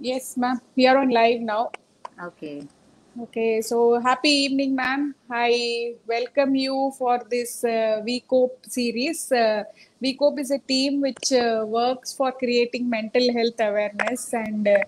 Yes, ma'am. We are on live now. Okay. Okay, so happy evening, ma'am. I welcome you for this uh, VCOPE series. Uh, VCOPE is a team which uh, works for creating mental health awareness, and uh,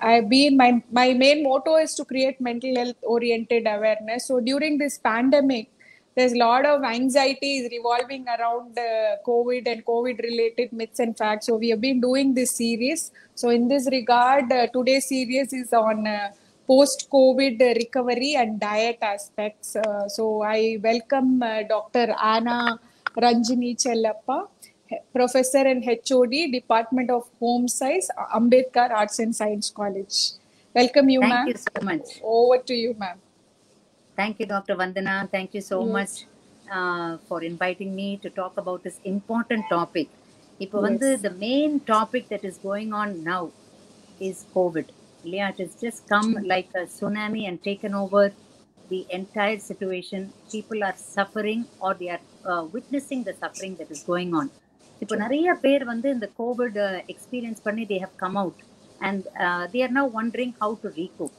I've been my my main motto is to create mental health oriented awareness. So during this pandemic, there's a lot of anxiety is revolving around uh, COVID and COVID related myths and facts. So we have been doing this series. So in this regard, uh, today's series is on uh, post COVID recovery and diet aspects. Uh, so I welcome uh, Dr. Anna Rangini Chellappa, Professor and HOD, Department of Home Science, Ambedkar Arts and Science College. Welcome you, Thank ma'am. you so much. Over to you, ma'am. Thank you, Dr. Vandhana. Thank you so much uh, for inviting me to talk about this important topic. Yes. The main topic that is going on now is COVID. It has just come like a tsunami and taken over the entire situation. People are suffering or they are uh, witnessing the suffering that is going on. In the COVID uh, experience, they have come out and they are now wondering how to recoup.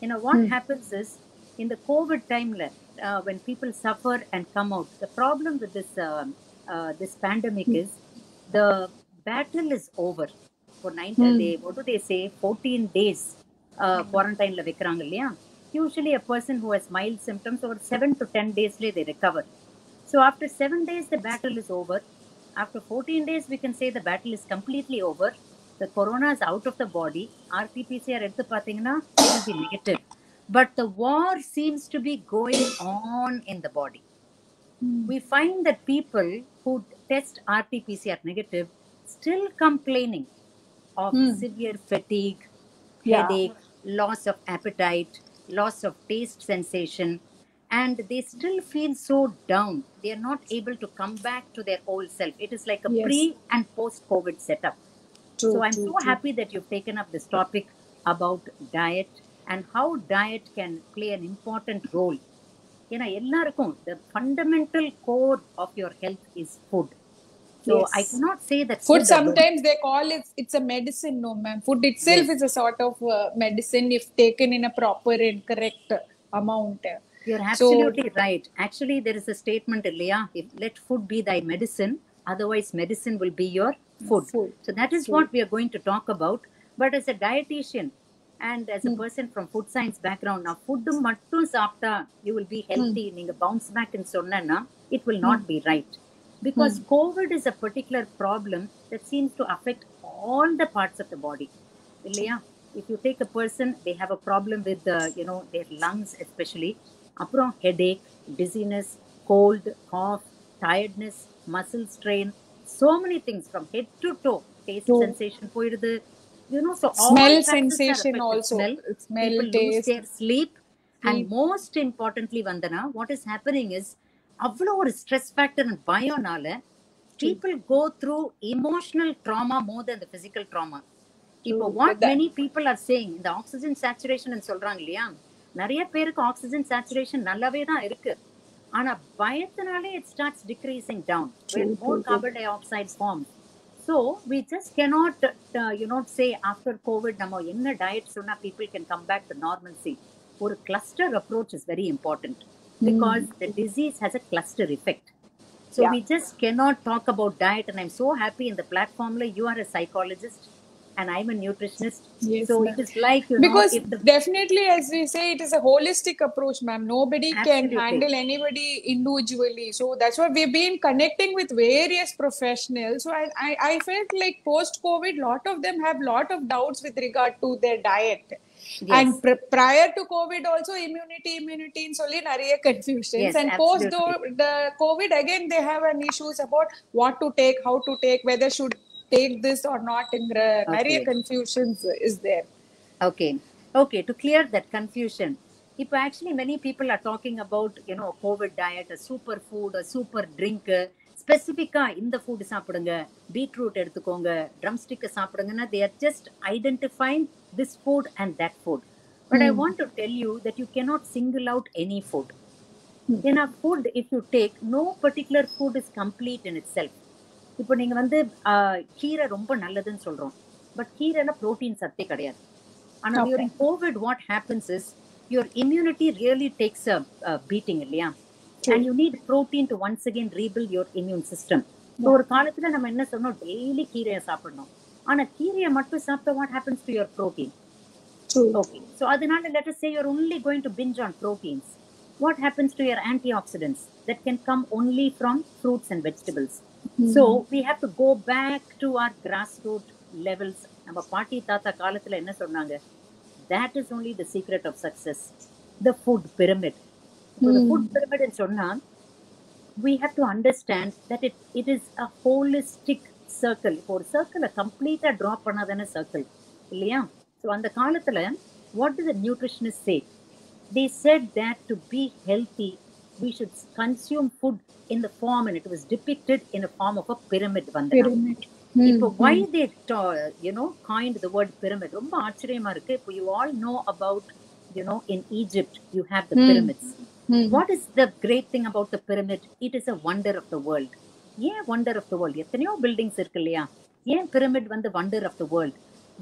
You know, what hmm. happens is in the COVID time, uh, when people suffer and come out, the problem with this uh, this pandemic is the battle is over. For nine, mm. they what do they say? Fourteen days uh, quarantine la வைக்கிறாங்க இல்லையா usually a person who has mild symptoms ஒரு seven to ten டேஸ்லேயே they recover so after seven days the battle is over after fourteen days we can say the battle is completely over the corona is out of the body RTPCR எடுத்து பார்த்தீங்கன்னா but the war seems to be going on in the body. Hmm. We find that people who test rt-pcr negative still complaining of hmm. severe fatigue Yeah. headache loss of appetite loss of taste sensation and they still feel so down. They are not able to come back to their old self. It is like a Yes. pre and post covid setup. True, so i'm true, so true. happy that you've taken up this topic about diet and how diet can play an important role ஏன்னா எல்லாருக்கும் the fundamental core of your health is food so Yes. i cannot say that Food alone- sometimes they call it it's a medicine, no ma'am. Food itself Yes. is a sort of uh, medicine if taken in a proper and correct amount. You're So- absolutely right. Actually, there is a statement, Leah, if let food be thy medicine, otherwise medicine will be your food. Food. So that is what we are going to talk about. But as a dietitian and as a person from food science background, now food மட்டும் சாப்பிட்டா you will be healthy, நீங்க bounce back ன்னு சொன்னேன்னா it will not be right. Because COVID is a particular problem that seems to affect all the parts of the body. இல்லையா if you take a person they have a problem with the you know their lungs especially அப்புறம் headache dizziness cold cough tiredness muscle strain so many things from head to toe taste True. sensation போயிடுது you know, so smell sensation also. Smell, smell people taste. lose their sleep. Mm. And most importantly, Vandana, அவ்வளோ ஒரு stress factor and பயம்னால people go through emotional trauma more than physical trauma இப்போ what many people are saying இந்த oxygen saturation சொல்றாங்க இல்லையா நிறைய பேருக்கு oxygen saturation நல்லாவே தான் இருக்கு ஆனா பயத்தினாலே it starts decreasing down more carbon dioxide form so we just cannot uh, you know say after covid நம்ம என்ன டயட் சொன்னா people can come back to normalcy ஒரு cluster approach is very important because the disease has a cluster effect so Yeah. we just cannot talk about diet and i'm so happy in the platform like you are a psychologist and i'm a nutritionist Yes, so ma'am. it is like you because know if the definitely as we say it is a holistic approach ma'am nobody can Absolutely. handle anybody individually so that's why we've been connecting with various professionals so i i, I felt like post covid lot of them have lot of doubts with regard to their diet and Yes. pr- prior to covid also immunity immunity in solely நிறைய confusions Yes, and post absolutely. the, the covid again they have an issues about what to take how to take whether should take this or not in நிறைய Okay. confusions is there Okay. Okay. To clear that confusion, இப்போ actually many people are talking about you know COVID diet, a super food, a super drink. ஸ்பெசிஃபிக்கா இந்த food சாப்பிடுங்க beetroot எடுத்துக்கோங்க drum stick சாப்பிடுங்கன்னா they are just identifying this food and that food but I want to tell you that you cannot single out any food ஏன்னா food if you take no particular food is complete in itself இப்போ நீங்க வந்து கீரை ரொம்ப நல்லதுன்னு சொல்றோம். But கீரைல protein சத்தே கிடையாது. ஆனா during COVID what happens is your immunity really takes a beating இல்லையா? And you need protein to once again rebuild your immune system இப்போ ஒரு காலத்துல நம்ம என்ன சொன்னோம்? டெய்லி கீரையை சாப்பிடணும். ஆனா கீரையை மட்டும் சாப்பிட்டா what happens to your protein okay so அதனால let us say you're only going to binge on proteins what happens to your antioxidants that can come only from fruits and vegetables Mm-hmm. So we have to go back to our grassroots நம்ம பாட்டி தாத்தா காலத்தில் என்ன சொன்னாங்க? That is only the secret of success the food pyramid food பிரமிட்னு சொன்னா we have to understand that it it is a holistic circle இப்போ ஒரு சர்க்கிளை கம்ப்ளீட்டாக ட்ரா பண்ணாதானே சர்க்கிள் இல்லையா? ஸோ அந்த காலத்தில் what is nutritionist say they said that to be healthy we should consume food in the form and it was depicted in a form of a pyramid vandana Pyramid. இப்போ why they ta- you know coined the word pyramid ரொம்ப ஆச்சரியமா இருக்கு இப்போ you all know about you know in Egypt you have the Hmm. pyramids Hmm. what is the great thing about the pyramid it is a wonder of the world ஏன் wonder of the world எத்தனையோ buildings இருக்கு இல்லையா ஏன் pyramid வந்து wonder of the world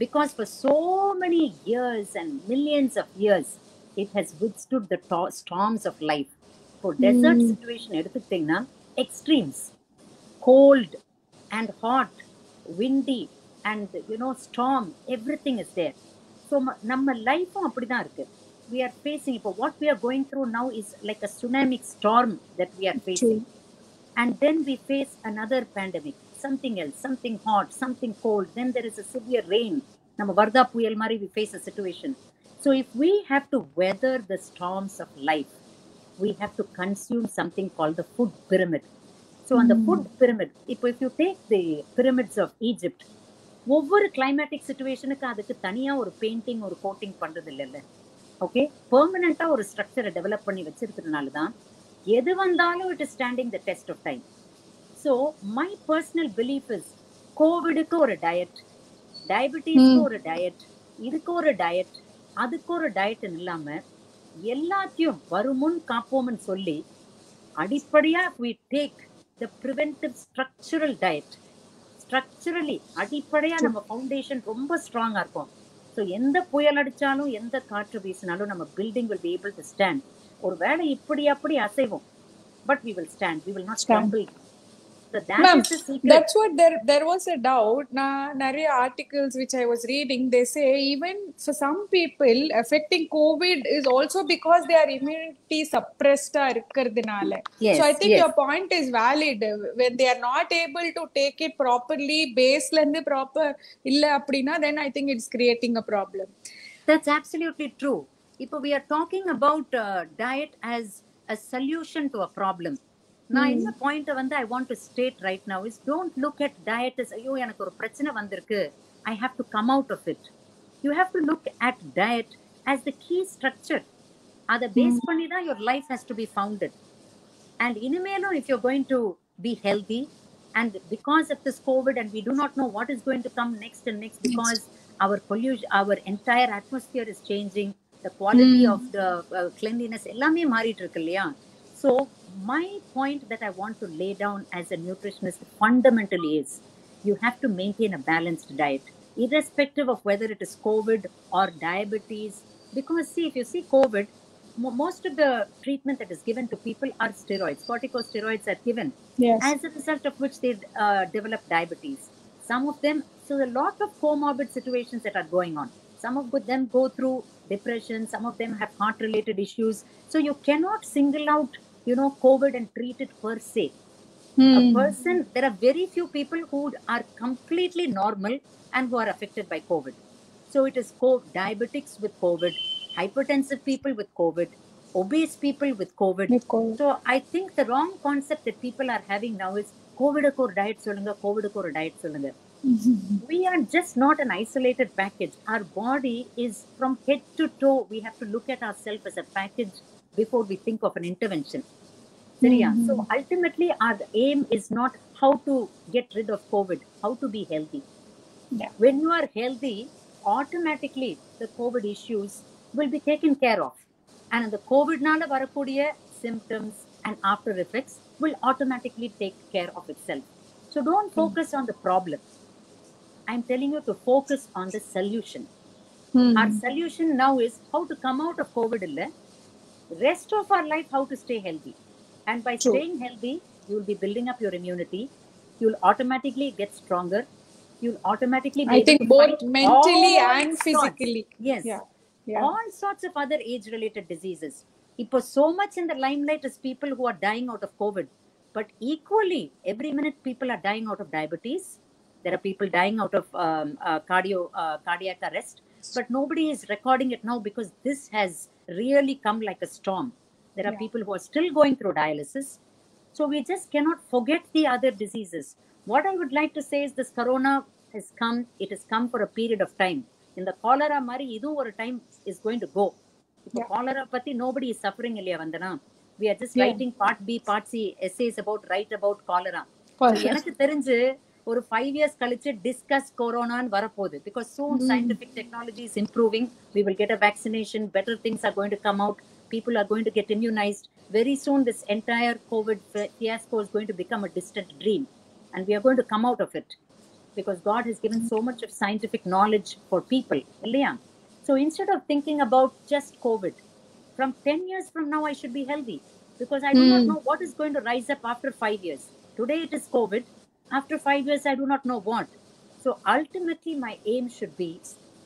because for so many years and millions of years it has withstood the to- storms of life இப்போ desert situation எடுத்துக்கிட்டீங்கன்னா extremes cold and hot, windy, and you know, storm, everything is there. So ம- நம்ம லைஃப்பும் அப்படிதான் இருக்கு we are facing இப்போ what we are going through now is like a tsunamic storm that we are facing and then we face another pandemic something else something hot something cold then there is a severe rain நம்ம வர்தா புயல் மாதிரி we face a situation so if we have to weather the storms of life we have to consume something called the food pyramid. So on the food pyramid இப்போ if you take the pyramids of egypt ஒவ்வொரு climatic சுச்சுவேஷனுக்கு அதுக்கு தனியா ஒரு painting ஒரு coating பண்றது இல்லைல்ல. Okay பெர்மனண்டா ஒரு ஸ்ட்ரக்சரை டெவலப் பண்ணி வச்சிருக்கிறதுனால தான் எது வந்தாலும் it is standing the test of time so my personal belief is கோவிடுக்கு ஒரு டயட் டயபிட்டிஸ்க்கு ஒரு டயட் இதுக்கு ஒரு டயட் அதுக்கு ஒரு டயட்னு இல்லாம எல்லாத்தையும் வருமுன் காப்போம்னு சொல்லி அடிப்படையா we take the preventive structural diet structurally அடிப்படையா நம்ம ஃபவுண்டேஷன் ரொம்ப ஸ்ட்ராங்கா இருக்கும். ஸோ எந்த புயல் அடிச்சாலும் எந்த காற்று வீசினாலும் நம்ம building will be able to stand. ஒரு வேளை இப்படி அப்படி அசைவோம் but we will stand. We will not Stand. stumble so that Ma'am, is the secret that's what there there was a doubt. Na நிறைய articles which I was reading, they say even for some people affecting COVID is also because their immunity suppressed ஆ இருக்கிறதுனால. Yes, so I think yes. your point is valid. When they are not able to take it properly, baseல இருந்து proper இல்ல அப்படின்னா then I think it's creating a problem. That's absolutely true. If we are talking about uh, diet as a solution to a problem, நான் என்ன point வந்து I want to state right now is don't look at diet is ஐயோ எனக்கு ஒரு பிரச்சனை வந்திருக்கு. I have to come out of it you have to look at diet as the key structure அதை base பண்ணி தான் your life has to be founded and இனிமேலும் if you're going to be healthy and because of this COVID and we do not know what is going to come next and next because our pollution our entire atmosphere is changing the quality of the cleanliness எல்லாமே மாறிட்டு இருக்கு இல்லையா? So my point that i want to lay down as a nutritionist fundamentally is you have to maintain a balanced diet irrespective of whether it is covid or diabetes because see if you see covid mo- most of the treatment that is given to people are steroids. Corticosteroids are given, Yes. as a result of which they uh, develop diabetes. Some of them, so a lot of comorbid situations that are going on. Some of them go through depression. Some of them have heart-related issues. So you cannot single out, you know covid and treat it per se hmm. a person there are very few people who are completely normal and who are affected by covid so it is co- diabetics with covid hypertensive people with covid obese people with COVID. with COVID. So I think the wrong concept that people are having now is COVID core diet solunga, COVID core diet solunga. We are just not an isolated package. Our body is from head to toe. We have to look at ourselves as a package before we think of an intervention. சரியா? so ultimately our aim is not how to get rid of covid how to be healthy Yeah. when you are healthy automatically the covid issues will be taken care of and the covid நால வரக்கூடிய symptoms and after effects will automatically take care of itself so don't focus on the problem i'm telling you to focus on the solution Hmm. our solution now is how to come out of covid illa rest of our life how to stay healthy And by True. staying healthy, you will be building up your immunity. You will automatically get stronger. You will automatically. I think both mentally and physically. Sorts. Yes. Yeah. Yeah. All sorts of other age-related diseases. It was so much in the limelight as people who are dying out of COVID, but equally, every minute people are dying out of diabetes. There are people dying out of um, uh, cardio uh, cardiac arrest, but nobody is recording it now because this has really come like a storm. There are Yeah. people who are still going through dialysis. So we just cannot forget the other diseases. What i would like to say is this corona has come it has come for a period of time. இந்த cholera மாதிரி இதுவும் ஒரு time is going to go இப்போ. Cholera பத்தி nobody is suffering இல்லையா Vandana? We are just. Writing part B part C essays about write about cholera எனக்கு தெரிஞ்சு ஒரு ஃபைவ் இயர்ஸ் கழிச்சு டிஸ்கஸ் கொரோனான்னு வரப்போகுது. Because soon scientific technology is improving we will get a vaccination better things are going to come out people are going to get immunized. Very soon, this entire COVID fiasco is going to become a distant dream, and we are going to come out of it because God has given so much of scientific knowledge for people. So instead of thinking about just COVID, from 10 years from now, I should be healthy because I do mm. not hmm. know what is going to rise up after five years. Today it is COVID. After five years, I do not know what. So ultimately, my aim should be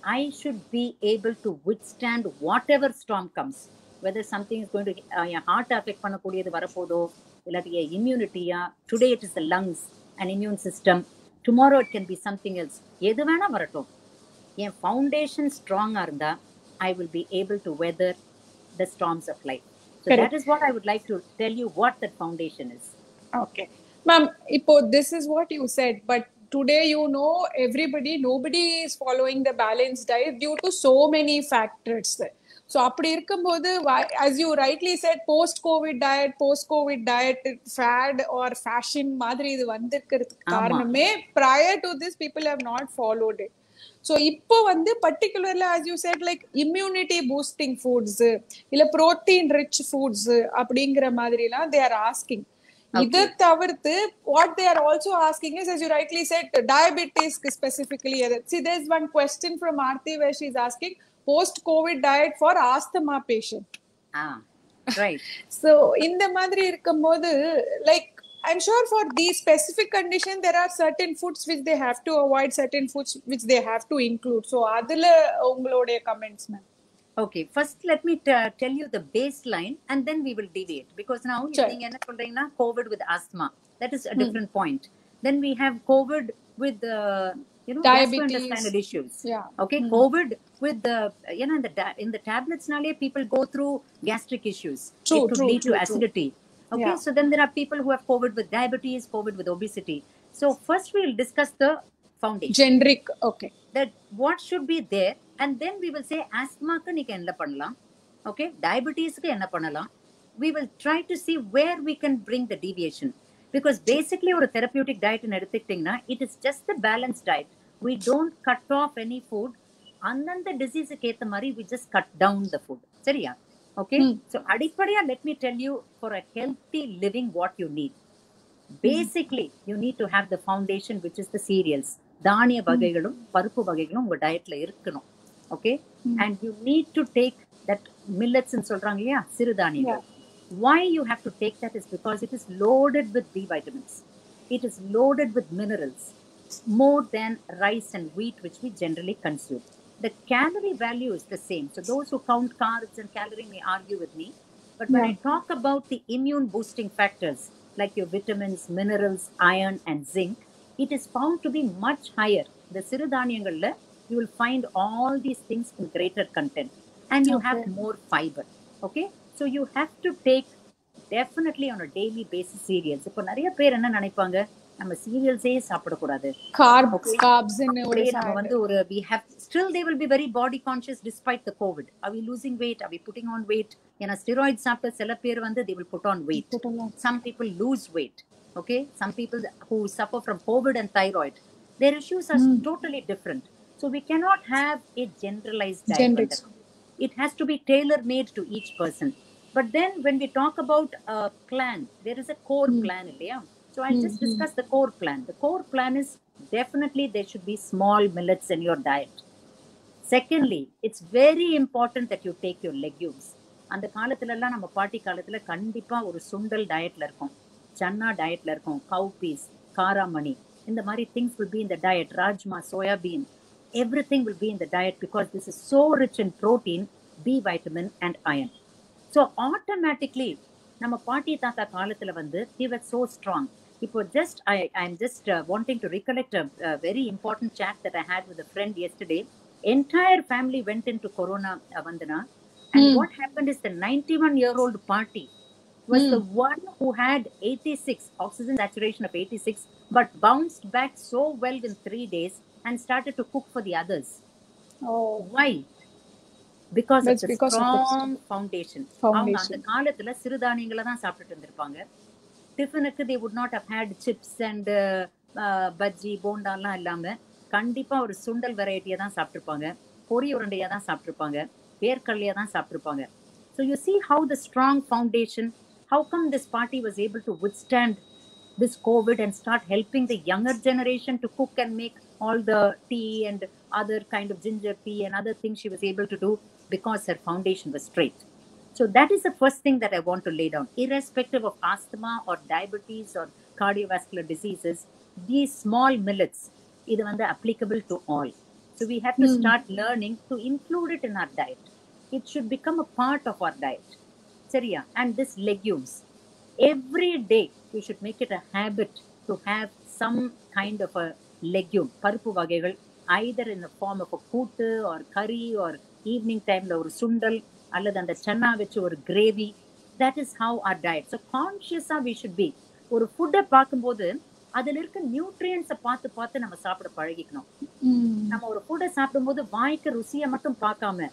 I should be able to withstand whatever storm comes. Whether something is going to uh, என் heart affect பண்ணக்கூடியது வரப்போதோ இல்லாட்டி இம்யூனிட்டியா today it is lungs and immune system tomorrow it can be something else எது வேணா வரட்டும் என் foundation ஸ்ட்ராங்கா இருந்தா I will be able to weather the storms of life so. That is what I would like to tell you what that foundation is Okay. Ma'am, Ipo, this is what you said, but today you know everybody, nobody is following the balanced diet due to so many factors. So அப்படி இருக்கும்போது as you rightly said post COVID diet post COVID diet fad or fashion மாதிரி இது வந்திருக்கிறதுக்கு காரணமே prior to this people have not followed so இப்போ வந்து பர்டிகுலர்ல as you said like immunity boosting foods இல்ல protein rich foods அப்படிங்கிற மாதிரிலாம் they are asking இதை தவிர்த்து what they are also asking is as you rightly said டயபெட்டிஸ்க்கு specifically see these one question from Aarthi where is asking diet for asthma patient ah right so இந்த மாதிரி இருக்கும்போது like I'm sure for these specific condition there are certain foods which they have to avoid certain foods which they have to include so அதுல உங்களுடைய comments ma'am Okay, first let me t- tell you the baseline and then we will deviate because now Sure. நீங்க என்ன சொல்றீங்கன்னா COVID with asthma. That is a different point. Then we have COVID with the you know Diabetes. gastrointestinal issues. yeah Okay, COVID with the you know in the da- in the tablets naale people go through gastric issues. True, it could true, lead true, to true. acidity. Okay, Yeah. so then there are people who have COVID with diabetes, COVID with obesity. So first we will discuss the foundation. generic okay that what should be there and then we will say asthmaக்கு நீங்க என்ன பண்ணலாம் okay diabetesக்கு என்ன பண்ணலாம் we will try to see where we can bring the deviation Because basically ஒரு therapeutic டயட்னு எடுத்துக்கிட்டிங்கன்னா it is just the balance diet we don't cut off any food அந்தந்த டிசீஸுக்கு ஏற்ற மாதிரி we just cut down the food சரியா? Okay so அடிப்படையாக let me tell you for a healthy living what you need basically you need to have the foundation which is the cereals தானிய வகைகளும் பருப்பு வகைகளும் உங்கள் டயட்டில் இருக்கணும். Okay and you need to take that மில்லட்ஸ்ன்னு சொல்கிறாங்க இல்லையா? சிறுதானியங்கள். Why you have to take that is because it is loaded with B vitamins. It is loaded with minerals more than rice and wheat, which we generally consume. The calorie value is the same. So those who count carbs and calorie may argue with me. But when I talk about the immune boosting factors like your vitamins, minerals, iron, and zinc, it is found to be much higher. The Sirudhanyangalல, you will find all these things in greater content and you have more fiber. Okay? So you have to take definitely on daily basis cereals இப்போ நிறைய பேர் என்ன நினைப்பாங்க? நம்ம சீரியல்ஸே சாப்பிடக்கூடாது. Corps கார்ப்ஸ்னு நம்ம வந்து ஒரு we have still they will be very body conscious despite the COVID are we losing weight are we putting on weight ஏன்னா ஸ்டெராய்ட் சாப்பிட்ட சில பேர் வந்து they will put on weight some people lose weight okay some people who suffer from COVID and thyroid their issues are totally different so we cannot have a generalised it has to be tailor made to each person be tailor made to each person but then when we talk about a plan there is a core Hmm. plan இல்லையா so i'll just Hmm, hmm. discuss the core plan the core plan is definitely there should be small millets in your diet secondly it's very important that you take your legumes அந்த காலத்துல எல்லாம் நம்ம பாட்டி காலத்துல கண்டிப்பா ஒரு சுண்டல் டயட்ல இருக்கும் சன்னா டயட்ல இருக்கும் கவு பீஸ் காராமணி இந்த மாதிரி திங்ஸ் வில் பி இந்த diet rajma soybean every thing will be இந்த diet because this is so rich in protein B vitamin and iron so automatically நம்ம பாட்டி தாத்தா காலத்துல வந்து he was so strong இப்போ just I I am just wanting to recollect very important chat that I had with a friend yesterday. Entire family went into Corona, uh, Vandana. And Hmm. what happened is the 91 year old party was Hmm. the one who had 86, oxygen saturation of 86, but bounced back so well in three days and started to cook for the others. Oh, Why? Because of the strong foundation. அவங்க அந்த. காலத்துல சிறுதானியங்களை தான் சாப்பிட்டுட்டு இருந்திருப்பாங்க டிஃபனுக்கு they would not have had chips and bajji போண்டாலாம் இல்லாம கண்டிப்பா ஒரு சுண்டல் வெரைட்டியை தான் சாப்பிட்டிருப்பாங்க பொரி உருண்டையா தான் சாப்பிட்டிருப்பாங்க வேர்க்கடலையா தான் சாப்பிட்டிருப்பாங்க so you see how the strong foundation how come this party was able to withstand this covid and start helping the younger generation to cook and make all the tea and other kind of ginger tea and other things she was able to do because her foundation was straight so that is the first thing that I want to lay down. Irrespective of asthma or diabetes or cardiovascular diseases, these small millets, இது வந்து applicable to all. So we have to Hmm. start learning to include it in our diet. It should become a part of our diet. சரியா? And this legumes. Every day we should make it a habit to have some kind of a legume. பருப்பு வகைகள் either in the form of a kootu or curry or evening timeல ஒரு சுண்டல் அல்லது அந்த சன்னா வச்சு ஒரு gravy that is how our diet so கான்ஷியஸா we should be ஒரு ஃபுட்டை பார்க்கும்போது அதுல இருக்க நியூட்ரியன்ஸை பார்த்து பார்த்து நம்ம சாப்பிட பழகிக்கணும். நம்ம ஒரு ஃபுட்டை சாப்பிடும்போது வாய்க்கு ருசியை மட்டும் பார்க்காம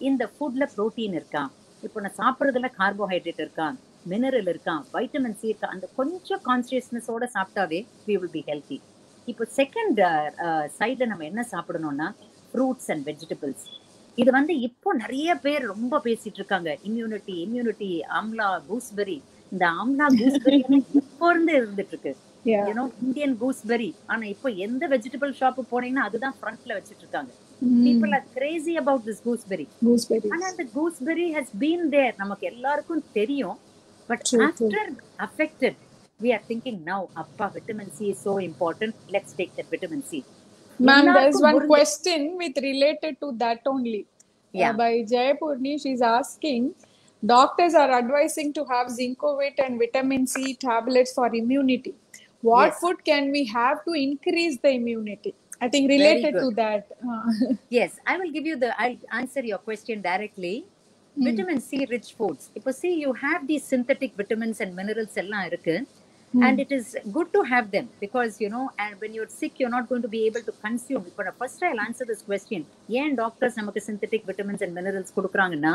இந்த ஃபுட்ல புரோட்டீன் இருக்கா? இப்போ நான் சாப்பிட்றதுல கார்போஹைட்ரேட் இருக்கா? மினரல் இருக்கா? வைட்டமின் சி இருக்கா? அந்த கொஞ்சம் கான்சியஸ்னஸோட சாப்பிட்டாவே வி வில் பி ஹெல்த்தி இப்போ செகண்ட் சைடில் நம்ம என்ன சாப்பிடணும்னா ஃப்ரூட்ஸ் அண்ட் வெஜிடபிள்ஸ் இது வந்து இப்போ நிறைய பேர் ரொம்ப பேசிட்டு இருக்காங்க. இம்யூனிட்டி இம்யூனிட்டி ஆம்லா கூஸ்பெரி இந்த ஆம்லா கூஸ்பெரி இப்போ இருந்து இருந்துட்டு இருக்கு. யூனோ இந்தியன் கூஸ்பெரி ஆனா இப்போ எந்த வெஜிடபிள் ஷாப் போனீங்கன்னா அதுதான் ஃப்ரண்ட்ல வச்சிட்டு இருக்காங்க. People are crazy about this gooseberry. ஆனா அந்த கூஸ்பெரி ஹஸ் பீன் தேர் நமக்கு எல்லாருக்கும் தெரியும். But. After affected we are thinking now அப்பா vitamin C is so important let's take that vitamin C Ma'am, there's எல்லாருக்கும் one முருங்கை- question with related to that only. Uh, Yeah. by Jayapurni, she's asking, doctors are advising to have Zincovit and vitamin C tablets for immunity. What Yes. food can we have to increase the immunity? I think Very related to good. that. Uh, Yes, I will give you the, I'll answer your question directly. Vitamin C rich foods. இப்போ see, you have these synthetic vitamins and minerals எல்லாம் இருக்கு. And it is good to have them because, you know, and when you're sick, you're not going to be able to consume. But first, I'll answer this question. ஏன் doctors நமக்கு synthetic vitamins and minerals கொடுக்குறாங்கன்னா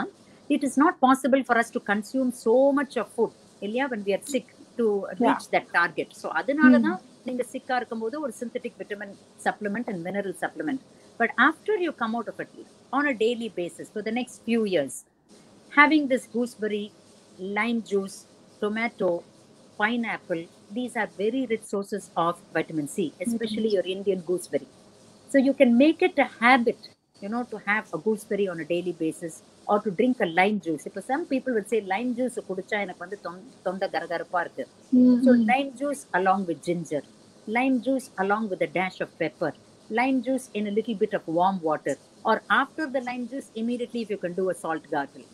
it is not possible for us to consume so much of food இல்லையா when we are sick to reach that target. So அதனால தான் நீங்க சிக்கா இருக்கும்போது ஒரு synthetic vitamin supplement and mineral supplement. But after you come out of it on a daily basis for the next few years, having this gooseberry, lime juice, tomato, pineapple, these are very rich sources of vitamin C, especially your Indian gooseberry. So you can make it a habit, you know, to have a gooseberry on a daily basis or to drink a lime juice. If some people would say lime juice குடிச்சா எனக்கு வந்து தொண்- தொண்டை கரகரப்பா இருக்கு. mm, So lime juice along with ginger, lime juice along with a dash of pepper, lime juice in a little bit of warm water, or after the lime juice, immediately if you can do a salt gargle.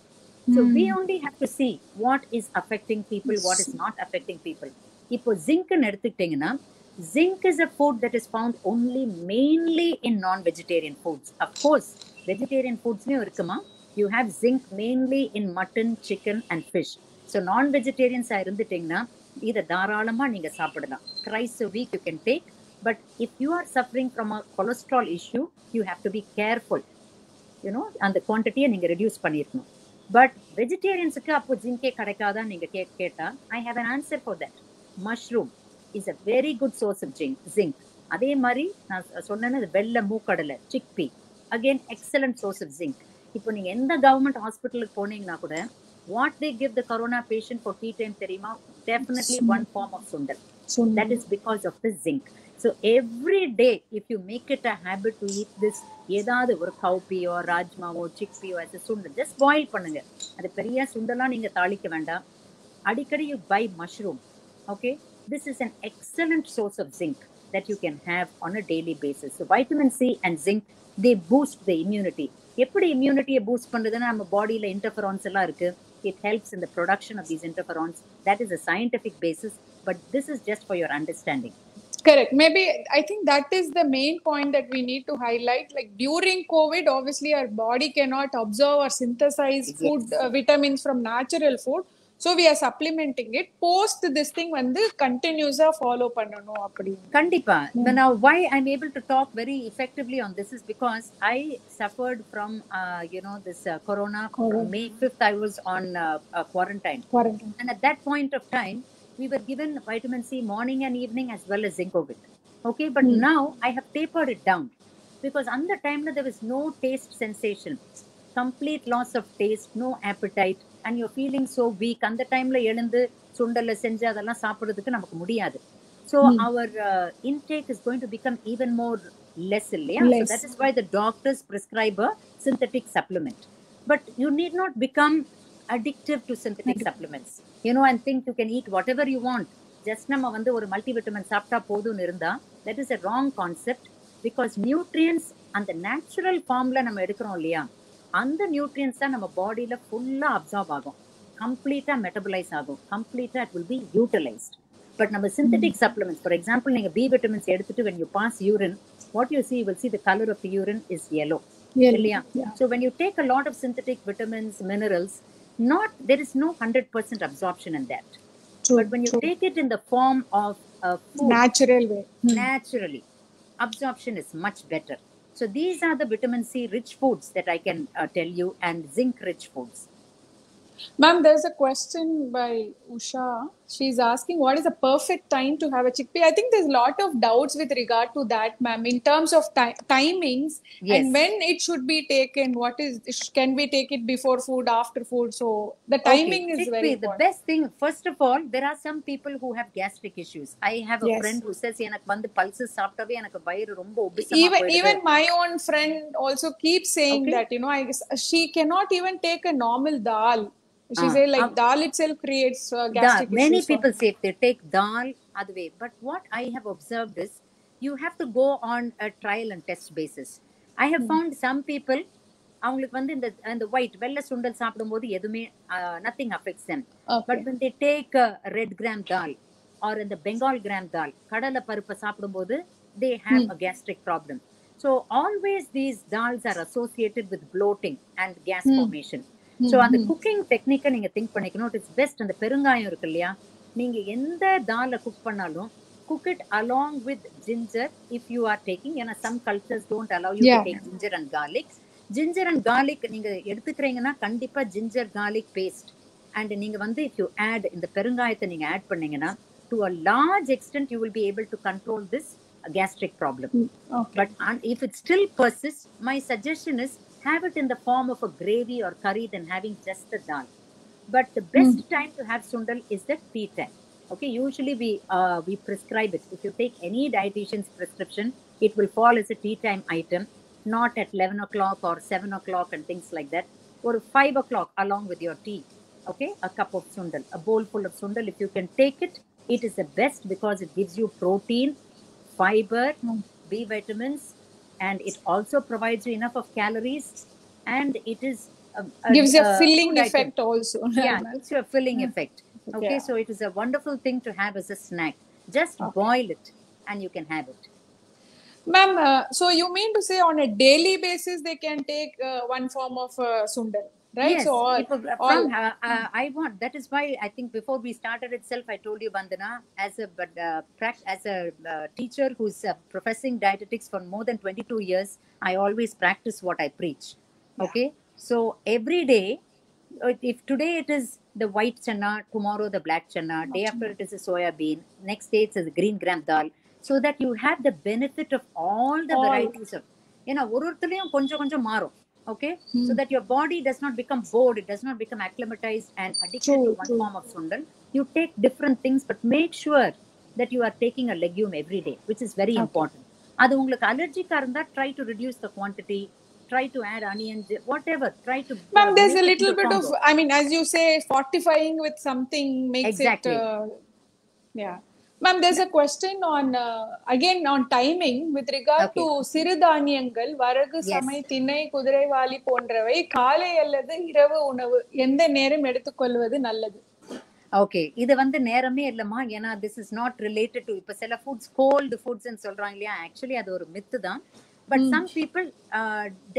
So we hmm. only have to see what is affecting people, what is not affecting people. இப்போ ஜிங்க்னு எடுத்துக்கிட்டீங்கன்னா zinc is a food that is found only mainly in non vegetarian foods of course vegetarian ஃபுட்ஸ்லேயும் இருக்குமா? You have zinc mainly in mutton chicken and fish so non வெஜிடேரியன்ஸாக இருந்துட்டீங்கன்னா இதை தாராளமாக நீங்கள் சாப்பிடலாம். Thrice a week you can take but if you are suffering from a cholesterol issue you have to be careful you know அந்த குவான்டிட்டியை நீங்கள் reduce பண்ணியிருக்கணும். But வெஜிடேரியன்ஸுக்கு அப்போ ஜிங்கே கிடைக்காதா நீங்க கே கேட்டா? I have an answer for that mushroom is a very good source of zinc zinc அதே மாதிரி நான் சொன்னேன்னு வெள்ளை மூக்கடலை chickpea again excellent source of zinc இப்போ நீங்க எந்த கவர்மெண்ட் ஹாஸ்பிட்டலுக்கு போனீங்கன்னா கூட what they give the corona patient for tea time தெரியுமா? Definitely one form of sundal. That is because of the zinc. So every day if you make it a habit to eat this ஏதாவது ஒரு கவுப்பியோ ராஜ்மாவோ சிக்பியோ அது சுண்டல் just boil பண்ணுங்க அது பெரிய சுண்டலாம் நீங்க தாளிக்க வேண்டாம் அடிக்கடி you by mushroom okay this is an excellent source of zinc that you can have on a daily basis. So vitamin C and zinc, they boost the immunity. எப்படி இம்யூனிட்டியை பூஸ்ட் பண்றதுன்னா நம்ம பாடியில இன்டர்ஃபரான்ஸ் எல்லாம் இருக்கு it helps in the production of these interference that is a scientific basis but this is just for your understanding correct maybe i think that is the main point that we need to highlight like during covid obviously our body cannot absorb or synthesize food uh, vitamins from natural food so we are supplementing it post this thing வந்து கண்டினியூஸா follow பண்ணணும் அப்படி கண்டிப்பா now why i'm able to talk very effectively on this is because i suffered from uh, you know this uh, corona Corona. may 5th i was on uh, uh, quarantine quarantine And at that point of time, we were given vitamin C morning and evening as well as zinc COVID. Okay, but now I have tapered it down because on the time there was no taste sensation, complete loss of taste, no appetite, and you're feeling so weak. அந்த டைம்ல எழுந்து சுண்டல்ல செஞ்சு அதெல்லாம் சாப்பிடுறதுக்கு நமக்கு முடியாது so our intake is going to become even more less இல்லையா Less. That is why the doctors prescribe a synthetic supplement but you need not become addictive to synthetic supplements you know and think you can eat whatever you want just நம்ம வந்து ஒரு multivitamin சாப்பிட்டா போதும்னு இருந்தா that is a wrong concept because nutrients அந்த natural ஃபார்ம்ல நம்ம எடுக்கிறோம் இல்லையா அந்த நியூட்ரியன்ஸ் தான் நம்ம பாடியில ஃபுல்லா அப்சார்ப் ஆகும் கம்ப்ளீட்டா மெட்டபலைஸ் ஆகும் கம்ப்ளீட்டா it will be utilized but நம்ம சிந்தட்டிக் சப்ளிமெண்ட்ஸ் ஃபார் எக்ஸாம்பிள் நீங்க பி விட்டமின்ஸ் எடுத்துட்டு when you pass urine what you see you will see the color of the urine is yellow Yeah. இல்லையா so when you take a lot of synthetic vitamins minerals not there is no 100% absorption in that True, but when you true. take it in the form of uh, food natural way Hmm. naturally absorption is much better so these are the vitamin c rich foods that i can uh, tell you and zinc rich foods Ma'am, there's a question by Usha. She's asking what is the perfect time to have a chickpea? I think there's a lot of doubts with regard to that, ma'am, in terms of ti- timings Yes. and when it should be taken. What is can we take it before food, after food? So the timing Okay, is chickpea, very the important. best thing first of all there are some people who have gastric issues i have a Yes. friend who says எனக்கு வந்து pulses சாப்பிட்டவே எனக்கு வயிறு ரொம்ப உபிசமா Even போயிடுது." even my own friend also keeps saying Okay. that you know I guess she cannot even take a normal dal. She Ah, say like ah. dal itself creates uh, Da- gastric many issues. for- people say if they take dal adve but what i have observed is you have to go on a trial and test basis i have found some people அவங்களுக்கு வந்து இந்த இந்த white வெள்ளை சுண்டல் சாப்பிடும்போது எதுவுமே nothing affects them. But when they take red gram dal or இந்த Bengal gram dal கடலை பருப்பை சாப்பிடும்போது they have a gastric problem so always these dals are associated with bloating and gas formation so அந்த குக்கிங் டெக்னிக்கை நீங்க திங்க் பண்ணிக்கணும். It's best அந்த பெருங்காயம் இருக்கு இல்லையா? நீங்க எந்த தாலை குக் பண்ணாலும் cook it along with ginger if you are taking ஏன்னா some cultures don't allow you. Take ginger and garlic ginger and garlic நீங்க எடுத்துக்கிறீங்கன்னா கண்டிப்பா ஜிஞ்சர் கார்லிக் பேஸ்ட் அண்ட் நீங்க வந்து இஃப் யூ ஆட் இந்த பெருங்காயத்தை நீங்க ஆட் பண்ணீங்கன்னா to a large extent you will be able to control this Okay. but un- if it still persists, my suggestion is have it in the form of a gravy or curry than having just the dal. But the best time to have sundal is the tea time. Okay, usually we uh, we prescribe it. If you take any dietitian's prescription, it will fall as a tea time item, not at 11 o'clock or 7 o'clock and things like that, or 5 o'clock along with your tea. Okay, a cup of sundal, a bowl full of sundal. If you can take it, it is the best because it gives you protein, fiber, B vitamins, and it also provides you enough of calories, and it is a, a- Gives a a filling food item. effect also. Yeah, gives you a filling effect. Okay, Yeah. so it is a wonderful thing to have as a snack. Just boil it, and you can have it. Ma'am, uh, so you mean to say on a daily basis they can take uh, one form of uh, sundal, right? Yes, so all, uh, from, all, uh, i want that is why i think before we started itself i told you Vandhana as a but uh, as a uh, teacher who's professing dietetics for more than 22 years i always practice what i preach. Yeah. okay? So every day if today it is the white chana tomorrow the black chana black day after it is a soya bean next day it's a green gram dal so that you have the benefit of all the all. varieties of you know okay so that your body does not become bored it does not become acclimatized and addicted True, to one true. form of sundal you take different things but make sure that you are taking a legume every day which is very important அது உங்களுக்கு அலர்ஜிக்கா இருந்தா try to reduce the quantity try to add onions whatever try to Ma'am, uh, there's a make it little into bit of, combo. I mean, as you say, fortifying with something makes Exactly. it. Uh, yeah. A question on, uh, again, on timing with regard Okay. to சிறுதானியங்கள் வரகு. சமை திணை குதிரைவாலி போன்றவை காலை அல்லது இரவு உணவு எந்த நேரம் எடுத்துக்கொள்வது நல்லது? ஓகே இது வந்து நேரமே இல்லம்மா. ஏன்னா this is not related to இப்ப சில ஃபுட்ஸ் கோல்டு ஃபுட்ஸ்ன்னு சொல்றாங்க இல்லையா? ஆக்சுவலி அது ஒரு மித்து தான். But some people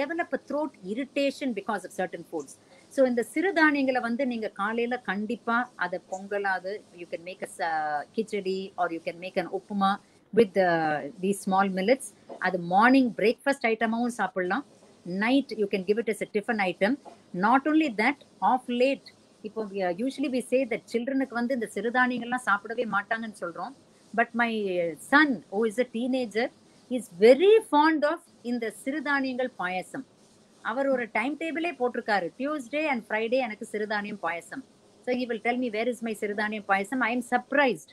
develop a throat irritation because of certain foods so இந்த சிறுதானியங்களை வந்து நீங்க காலையில கண்டிப்பா அதை பொங்கலாது you can make a khichdi or you can make an upma with the small millets அது மார்னிங் பிரேக்ஃபாஸ்ட் ஐட்டமாகவும் சாப்பிடலாம். Night you can give it is a tiffin item not only that of late இப்போ usually we say that சில்ட்ரனுக்கு வந்து இந்த சிறுதானியங்கள்லாம் சாப்பிடவே மாட்டாங்கன்னு சொல்றோம். But my son oh is a teenager is very fond of இந்த சிறுதானியங்கள் பாயசம். அவர் ஒரு டைம் டேபிளே போட்டிருக்காரு. டியூஸ்டே அண்ட் ஃப்ரைடே எனக்கு சிறுதானியம் பாயசம். So he will tell me where is my சிறுதானியம் பாயசம்? ஐ எம் சர்ப்ரைஸ்ட்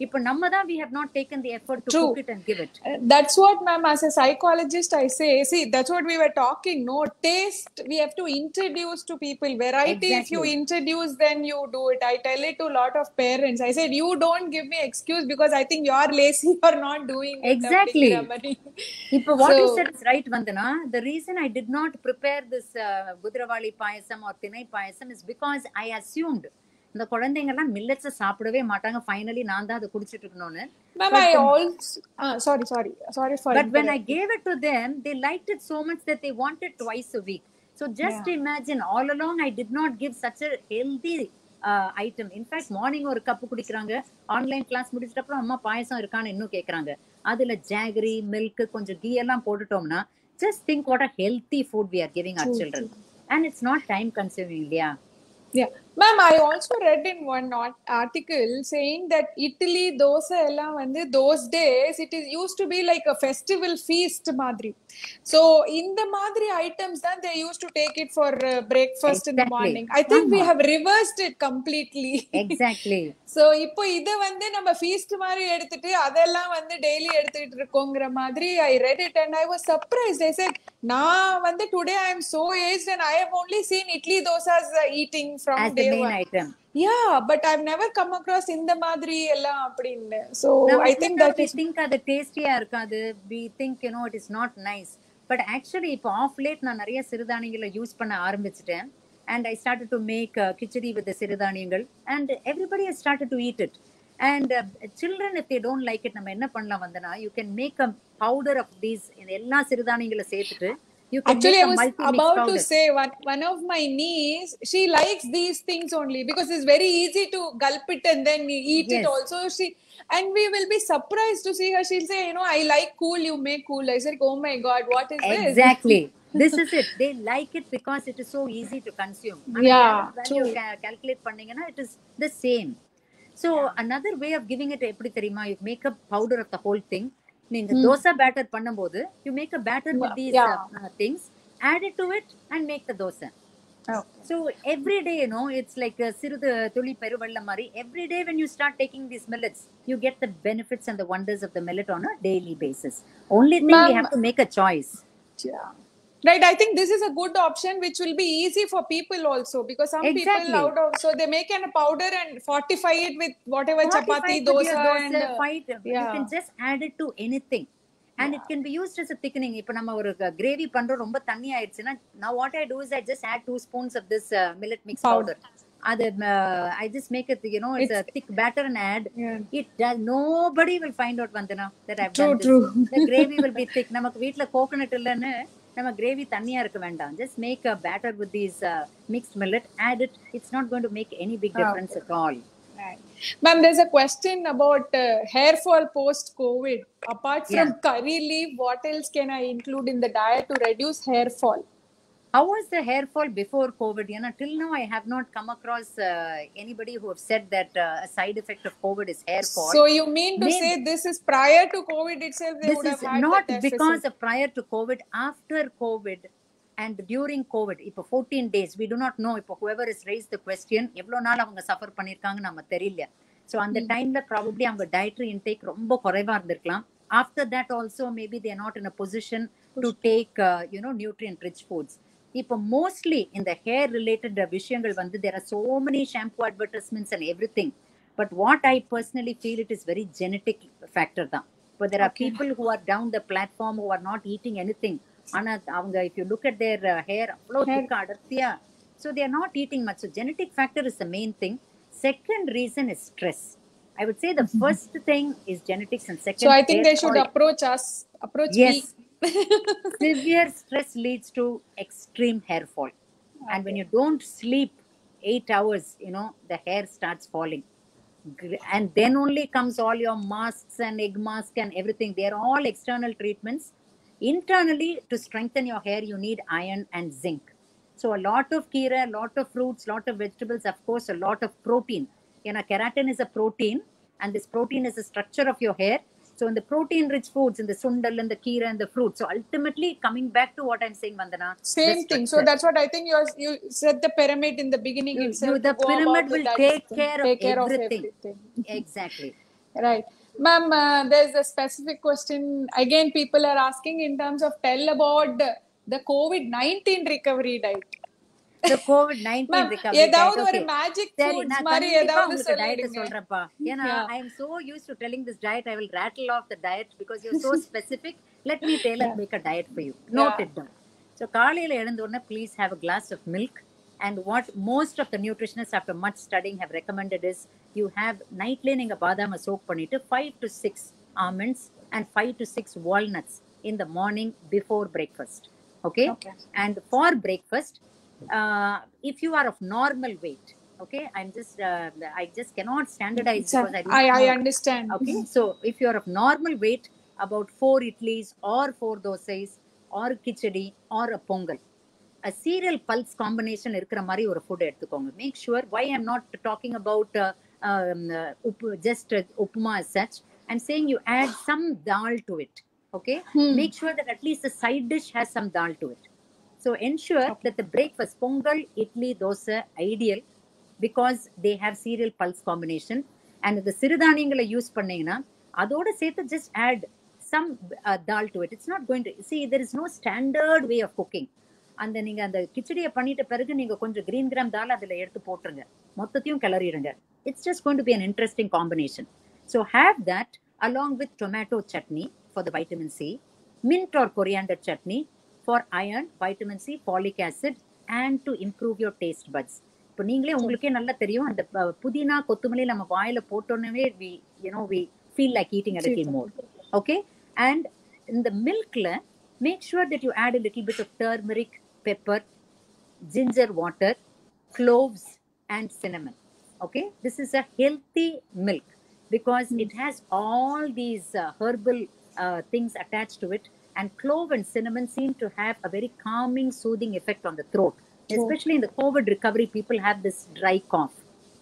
இப்போ நம்ம தான் we have not taken the effort to True. Cook it and give it Uh, that's what ma'am as a psychologist i say see that's what we were talking no taste we have to introduce to people variety if you Exactly. introduce then you do it i tell it to a lot of parents i said you don't give me excuse because i think you're lazy or not doing it Exactly. Ramani. இப்போ what So- is it right Vandana the reason I did not prepare this குதிரவாளி payasam R திணை பாயசம் is because I assumed இந்த குழந்தைங்க எல்லாம் millets சாப்பிடவே மாட்டாங்க finally நான் தான் அதை குடிச்சிட்டு இருக்கணும்னு ma'am i also uh, sorry sorry sorry for But when I gave it to them, they liked it so much that they wanted twice a week. So just imagine, all along I did not give such a healthy uh, item. In fact, morning ஒரு cup குடிக்கிறாங்க online class முடிச்சிட்ட அப்புறம் அம்மா பாயசம் இருக்கான்னு இன்னும் கேக்குறாங்க அதுல jaggery milk கொஞ்சம் கீ எல்லாம் போட்டுட்டோம்னா just think what a healthy food we are giving our children and it's not time consuming இல்லையா ma'am I also read in one article saying that idli dosa எல்லாம் வந்து those days it is used to be like a festival feast மாதிரி. So இந்த மாதிரி items தான் they used to take it for breakfast in morning I think we have reversed it completely exactly so இப்போ இதை வந்து நம்ம feast மாதிரி எடுத்துட்டு அதெல்லாம் வந்து டெய்லி எடுத்துக்கிட்டு இருக்கோங்கிற மாதிரி I read it and I was surprise I said நான் வந்து today I am so age and I have only seen idli dosas eating from day main item yeah but I have never come across இந்த மாதிரி எல்லாம் அப்படின்னு. So I think that is think அது டேஸ்டியா இருக்காது. We think you know it is not nice but actually இப்போ of late நான் நிறைய சிறுதானியங்களை யூஸ் பண்ண ஆரம்பிச்சிட்டேன். And I start to make khichdi with சிறுதானியங்கள். And everybody I start to eat it and children if they don't like it நம்ம என்ன பண்ணலாம் Vandana you can make a powder of these எல்லா சிறுதானியங்களை சேர்த்துட்டு you can Actually, make I a was multi mix about to powder say one one of my niece, she likes these things only because it's very easy to gulp it and then eat it Yes. also. She and we will be surprised to see her. She'll say, you know, I like cool, you make cool. I said, oh my god, what is this? exactly this is it they like it because it is so easy to consume ஆனா Yeah, யாராவது value true. ca- calculate பண்ணீங்கன்னா it is the same so another way of giving it எப்படி தெரியுமா you make a powder of the whole thing நீங்க dosa batter பண்ணும்போது you make a batter with these Yeah. uh, uh, things add it to it and make the dosa Okay. so every day you know it's like a சிறுது துளி பெருவெள்ளம் மாதிரி every day when you start taking these millets you get the benefits and the wonders of the millet on a daily basis only thing we Ma'am- have to make a choice Yeah. Right, I think this is a good option which will be easy for people also because some exactly. people out of so they make an powder and fortify it with whatever fortify chapati, dosa, dosa and uh, fight. Yeah. You can just add it to anything. And it can be used as thickening இப்போ நம்ம ஒரு gravy பண்றோம் ரொம்ப தண்ணி ஆயிடுச்சுன்னா நான் what I do is I just add two spoons of this millet mix powder அது I just make it you know it's thick batter and add it nobody will find out Vandana that I done the gravy will be thick நமக்கு வீட்ல coconut இல்லன்னு நம்ம gravy தண்ணியா இருக்க வேண்டாம் just make a batter with these uh, mixed millet add it it's not going to make any big Ah, difference at all Right. Ma'am, there's a question about uh, hair fall post COVID. Apart from Yeah. curry leaf, what else can I include in the diet to reduce hair fall? How was the hair fall before COVID? You know, till now I have not come across uh, anybody who have said that uh, a side effect of COVID is hair fall. So you mean to Maybe- say this is prior to COVID itself? They this would is have had not that because deficit. of prior to COVID, after COVID and during COVID. இப்போ 14 days, we do not know. இப்போ whoever has raised the question, எவ்வளவு நாள் அவங்க suffer பண்ணிருக்காங்க நம்ம தெரியல so அந்த டைம்ல ப்ராபப்ளி அவங்க டயட்ரி இன்டேக் ரொம்ப குறைவா இருந்திருக்கலாம் after that also maybe they're not in a position to take you know nutrient rich foods இப்போ மோஸ்ட்லி இந்த ஹேர் ரிலேட்டட் விஷயங்கள் வந்து there are so many shampoo advertisements and every thing but what I personally feel it is very genetic factor தான் இப்போ there are people who are down the platform who are not eating any thing ஆனா அவங்க if you look at their hair அவ்வளோ திக்கா அடர்த்தியா so they're not eating much so genetic factor is the main thing second reason is stress I would say the first thing is genetics and second. So I think they hair should oil. approach us, approach Yes. me. Severe stress leads to extreme hair fall. And when you don't sleep eight hours, you know, the hair starts falling. And then only comes all your masks and egg mask and everything. They are all external treatments. Internally, to strengthen your hair, you need iron and zinc. So a lot of kira, a lot of fruits, a lot of vegetables, of course, a lot of protein. You know, keratin is a protein, and this protein is the structure of your hair. So in the protein-rich foods, in the sundal and the kira and the fruit. So ultimately, coming back to what I'm saying, Vandhana. Same thing. So that's what I think you you said the pyramid in the beginning You- itself. you- the pyramid will take care of take care everything. of everything. exactly. Right. Ma'am, uh, there's a specific question. Again, people are asking in terms of tell about the, the COVID 19 recovery diet. The COVID-19 Ma'am, recovery. ஏதாவது ஒரு. Magic foods மாதிரி ஏதாவது diet ஏன்னா Yeah. I am so used to telling this diet I will rattle off the diet because you so specific let me tailor make a diet for you note it down so காலையில எழுந்த உடனே please have a glass of milk and what most of the nutritionist after much studying have recommended is you have நைட்லேயே நீங்க பாதாம soak பண்ணிட்டு five to six almonds and five to six walnuts in the morning before breakfast okay Okay. and for breakfast Uh, if you are of normal weight okay i'm just uh, i just cannot standardize because i I. I understand. Okay so if you are of normal weight about four idlis or four dosas or kichadi or a pongal. A cereal pulse combination mari or a food make sure why i'm not talking about uh, um, just upma as such. I'm saying you add some dal to it okay? Hmm. Make sure that at least the side dish has some dal to it. So ensure that the breakfast pongal, idli, dosa ideal because they have cereal pulse combination. And the சிறுதானியங்களை use பண்ணீங்கன்னா அதோட சேர்த்து just add some dal to it it's not going to see there is no standard way of cooking அந்த நீங்கள் அந்த கிச்சடியை பண்ணிட்ட பிறகு நீங்கள் கொஞ்சம் கிரீன் கிராம் தால் அதில் எடுத்து போட்டுருங்க. மொத்தத்தையும் கிளறிடுங்க. It's just going to be an interesting combination so have that along with tomato chutney for the vitamin C mint or coriander chutney for iron, vitamin C, folic acid, and to improve your taste buds. இப்போ நீங்களே உங்களுக்கே நல்லா தெரியும் அந்த புதினா கொத்தமல்லி நம்ம வாயில போட்டோன்னே we you know we feel like eating a little more okay and இந்த மில்க்ல make sure that you add a little bit of turmeric pepper ginger water cloves and cinnamon okay this is a healthy milk because it has all these uh, herbal uh, things attached to it and clove and cinnamon seem to have a very calming soothing effect on the throat especially in the covid recovery people have this dry cough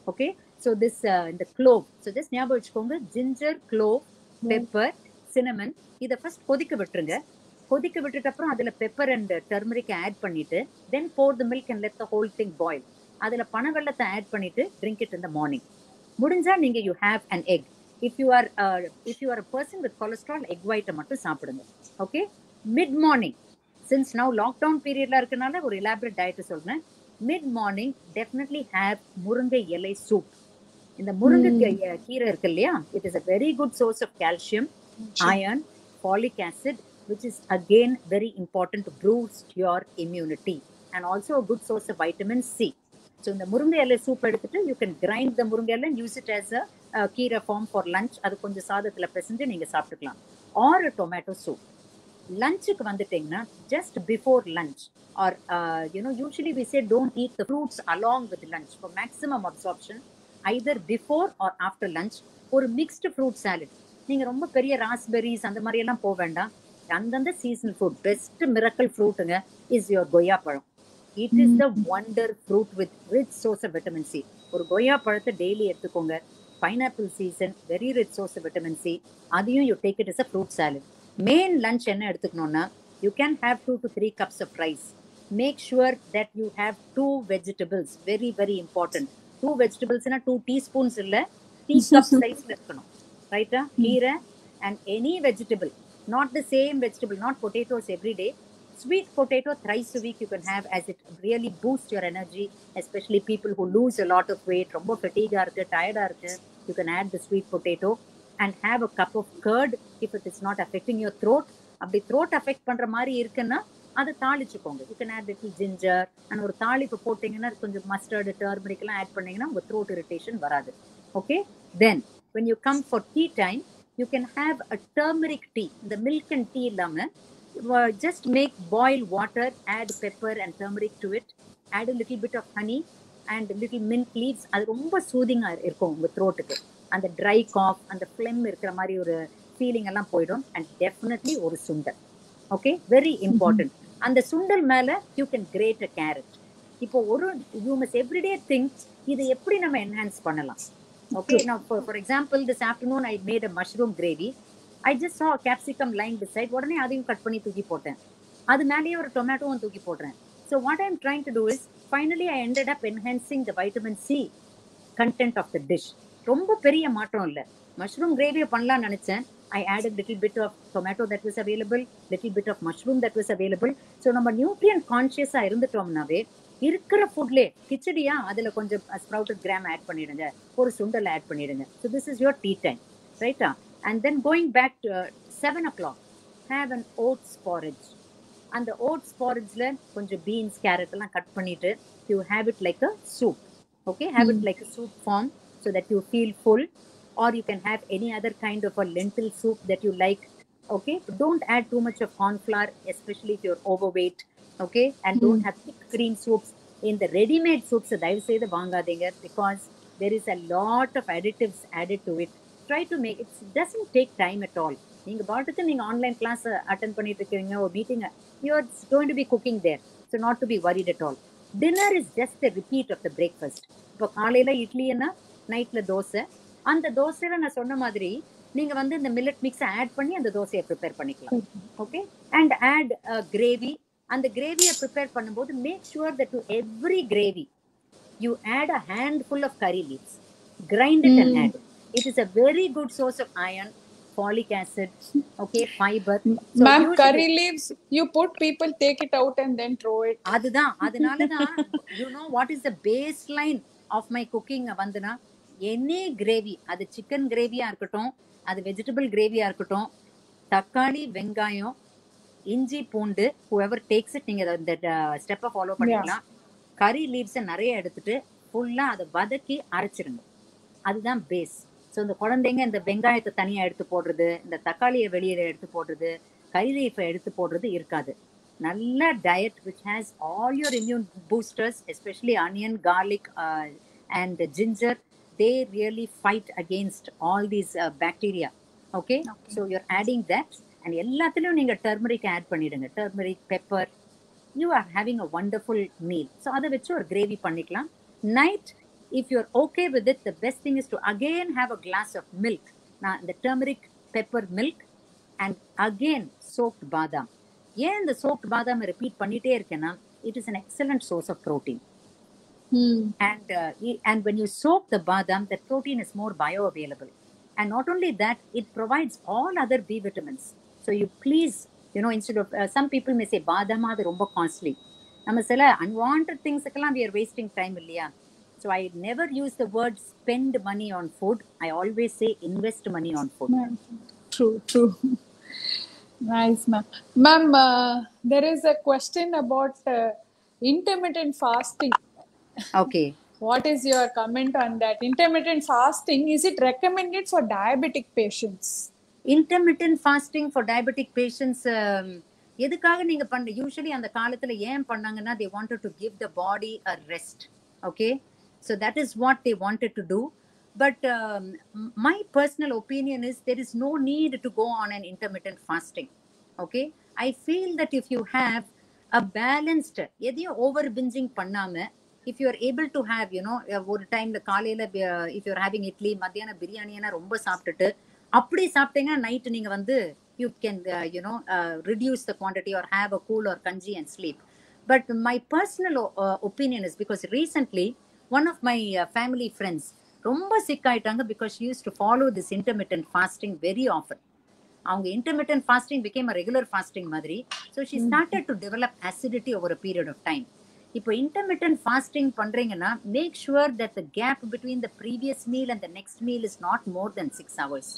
okay so this uh, in the clove so just ஞாபகம் வச்சுக்கோங்க ginger clove pepper cinnamon இதை first கொதிக்க விட்டுருங்க கொதிக்க விட்டுட்டு அப்புறம் அதுல pepper and turmeric add பண்ணிட்டு then pour the milk and let the whole thing boil அதுல பனவெள்ளத்தை ஆட் பண்ணிட்டு ட்ரிங்க் இட் இந்த மார்னிங் முடிஞ்சா நீங்க you have an egg if you are if you are person with cholesterol egg ஒயிட்டை மட்டும் சாப்பிடுங்க. Okay mid morning since now lockdown பீரியட்ல இருக்கனால ஒரு இலாபரேட் டயட் சொல்றேன். மிட் மார்னிங் டெஃபினெட்லி ஹேவ் முருங்கை இலை சூப் இந்த முருங்கை கீரை இருக்கு இல்லையா? It is a very good source of calcium iron, folic acid, which is again very important to boost your immunity. And also a good source of vitamin C. So இந்த முருங்கை இலை சூப் எடுத்துட்டு you can grind the முருங்கை இலை use it as a கீரை form for lunch அது கொஞ்சம் சாதத்தில் பிசைஞ்சு நீங்கள் சாப்பிட்டுக்கலாம். ஆர் டொமேட்டோ சூப் லஞ்சுக்கு வந்துட்டீங்கன்னா just before lunch or you know usually we say don't eat the fruits along with lunch for maximum absorption either before or after lunch ஒரு மிக்ஸ்டு ஃப்ரூட் சாலட் நீங்க ரொம்ப பெரிய ராஸ்பெரிஸ் அந்த மாதிரி எல்லாம் போக வேண்டாம். அந்தந்த சீசனல் ஃப்ரூட் பெஸ்ட் மிரக்கல் ஃப்ரூட்டுங்க இஸ் யுவர் கொய்யா பழம். It is the wonder fruit with rich source of vitamin C ஒரு கொய்யா பழத்தை டெய்லி எடுத்துக்கோங்க. Pineapple season very rich source of vitamin C அதையும் you take it is a fruit salad main lunch என்ன எடுத்துக்கணும்னா you can have two to three cups of rice make sure that you have two vegetables very very important two வெஜிடபிள்ஸ்னா two teaspoons இல்லை tea cup சைஸ்ல இருக்கணும். ரைட்டா கீரை and any vegetable not the same vegetable not potatoes every day sweet potato thrice a week you can have as it really boosts your energy especially people who lose a lot of weight ரொம்ப ஃபெட்டீகா இருக்கு டயர்டா இருக்கு you can add the sweet potato and have a cup of curd if it is not affecting your throat அப்படி throat affect பண்ற மாதிரி இருக்குன்னா அதை தாளிச்சுக்கோங்க you can add little ginger and ஒரு தாளிப்பு போட்டிங்கன்னா கொஞ்சம் மஸ்டர்டு டர்மரிக் எல்லாம் ஆட் பண்ணீங்கன்னா உங்க த்ரோட் இரிட்டேஷன் வராது okay then when you come for tea time you can have a turmeric tea இந்த மில்க் அண்ட் டீ இல்லாம just make boil water add pepper and turmeric to it add little bit of honey and little mint leaves அது ரொம்ப சூதிங்கா இருக்கும் உங்க த்ரோட்டுக்கு அந்த try cough அந்த ஃபிளெம் இருக்கிற மாதிரி ஒரு ஃபீலிங் எல்லாம் போயிடும். அண்ட் டெஃபினெட்லி ஒரு சுண்டல். ஓகே வெரி இம்பார்ட்டன்ட் அந்த சுண்டல் மேல you can grate a carrot இப்போ ஒரு யூ மஸ் எவ்ரிடே திங்க் இது எப்படி நம்ம என்ஹான்ஸ் பண்ணலாம்? ஓகே நான் for example this afternoon I made a mushroom gravy I just saw capsicum lying decide உடனே அதையும் கட் பண்ணி தூக்கி போட்டேன். அது மேலேயே ஒரு டொமேட்டோவும் தூக்கி போடுறேன். So what I'm trying to do is finally I ended up enhancing the vitamin C content of the dish ரொம்ப பெரிய மாற்றம் இல்லை. மஷ்ரூம் கிரேவியை பண்ணலாம்னு நினைச்சேன். I add little bit of tomato that was available little bit of mushroom that was available so நம்ம nutrient கான்ஷியஸாக இருந்துட்டோம்னாவே இருக்கிற ஃபுட்லே கிச்சடியா அதுல கொஞ்சம் ஸ்ப்ரவுட்டட் கிராம் ஆட் பண்ணிடுங்க. ஒரு சுண்டல் ஆட் பண்ணிடுங்க. So this is your tea time ரைட்டா and then going back to seven O clock have an oats porridge அந்த ஓட்ஸ் பாரேஜ்ல கொஞ்சம் பீன்ஸ் கேரட் எல்லாம் கட் பண்ணிட்டு you have it like a soup okay have it like a soup form so that you feel full or you can have any other kind of a lentil soup that you like okay don't add too much of corn flour especially if you're overweight okay and don't have thick green soups in the ready made soups தயவு செய்து வாங்காதீங்க because there is a lot of additives added to it Try to make it doesn't take time at all. நீங்க பாட்டுக்கு நீங்க online class attend பண்ணிட்டு இருக்கீங்க ஒரு meeting you are going to be cooking there so not to be worried at all dinner is just a repeat of the breakfast இப்போ காலையில இட்லின்னா நைட்ல தோசை. அந்த தோசையில நான் சொன்ன மாதிரி நீங்க வந்து இந்த மில்லட் மிக்ஸ் ஆட் பண்ணி அந்த தோசையை ப்ரிப்பேர் பண்ணிக்கலாம். ஓகே அண்ட் ஆட் கிரேவி அந்த கிரேவியை ப்ரிப்பேர் பண்ணும்போது make sure that to every gravy you add a handful of curry leaves grind and add it is a very good source of iron folic acid okay fiber. So Ma'am, curry leaves, you put people take it out and then throw it. அதுதான் அதனாலதான் you know what is the baseline of my cooking வந்துனா any gravy அது chicken கிரேவியா இருக்கட்டும் அது vegetable கிரேவியா இருக்கட்டும் தக்காளி வெங்காயம் இஞ்சி பூண்டு whoever டேக்ஸ் இட் நீங்க இந்த ஸ்டெப்பை ஃபாலோ பண்ணிக்கலாம். கறி லீவ்ஸை நிறைய எடுத்துட்டு ஃபுல்லா அதை வதக்கி அரைச்சிருங்க. அதுதான் பேஸ் ஸோ இந்த குழந்தைங்க இந்த வெங்காயத்தை தனியா எடுத்து போடுறது இந்த தக்காளியை வெளியில எடுத்து போடுறது கறி லீஃபை எடுத்து போடுறது இருக்காது. நல்ல diet which has all your immune boosters especially onion garlic and ginger they really fight against all these bacteria okay so you're adding that and எல்லாத்துலயும் நீங்க டர்மரிக் ஆட் பண்ணிடுங்க. Turmeric pepper you are having a wonderful meal so அதை வச்சு ஒரு gravy பண்ணிக்கலாம். Night if your okay with it the best thing is to again have a glass of milk நான் இந்த turmeric pepper milk and again sort பாதாம் ஏன் இந்த sort பாதாம் ரிப்பீட் பண்ணிட்டே இருக்கேன்னா it is an excellent source of protein Hmm. and uh, e- and when you soak the badam the protein is more bioavailable and not only that it provides all other b vitamins so you please you know instead of uh, some people may say badam அது ரொம்ப costly நம்ம சில unwanted திங்ஸுக்கெல்லாம் we are wasting time இல்லையா so i never use the word spend money on food i always say invest money on food Ma'am, True, true. Nice, ma'am. Ma'am, uh, there is a question about uh, intermittent fasting. okay What is your comment on that? Intermittent fasting, is it recommended for diabetic patients? Intermittent fasting for diabetic patients எதுக்காக நீங்க பண்ண usually அந்த காலத்துல ஏன் பண்ணாங்கன்னா they wanted to give the body a rest okay So that is what they wanted to do. But um, my personal opinion is there is no need to go on an intermittent fasting. Okay. I feel that if you have a balanced, எதையும் over pinching பண்ணாம if you are able to have you know ஒரு டைம்ல காலையில if you're having idli மத்தியானம் பிரியாணினா ரொம்ப சாப்பிட்டுட்டு அப்படி சாப்பிட்டீங்கன்னா நைட்டு நீங்க வந்து you can you know reduce the quantity or have a cool or கஞ்சி and sleep but my personal opinion is because recently one of my family friends ரொம்ப சிக் ஆயிட்டாங்க because you use to follow this intermittent fasting very often அவங்க intermittent fasting became அ regular fasting மாதிரி so she started to develop acidity over a period of time இப்போ intermittent fasting பண்றீங்கன்னா make sure that the gap between the previous meal and the next meal is not more than six hours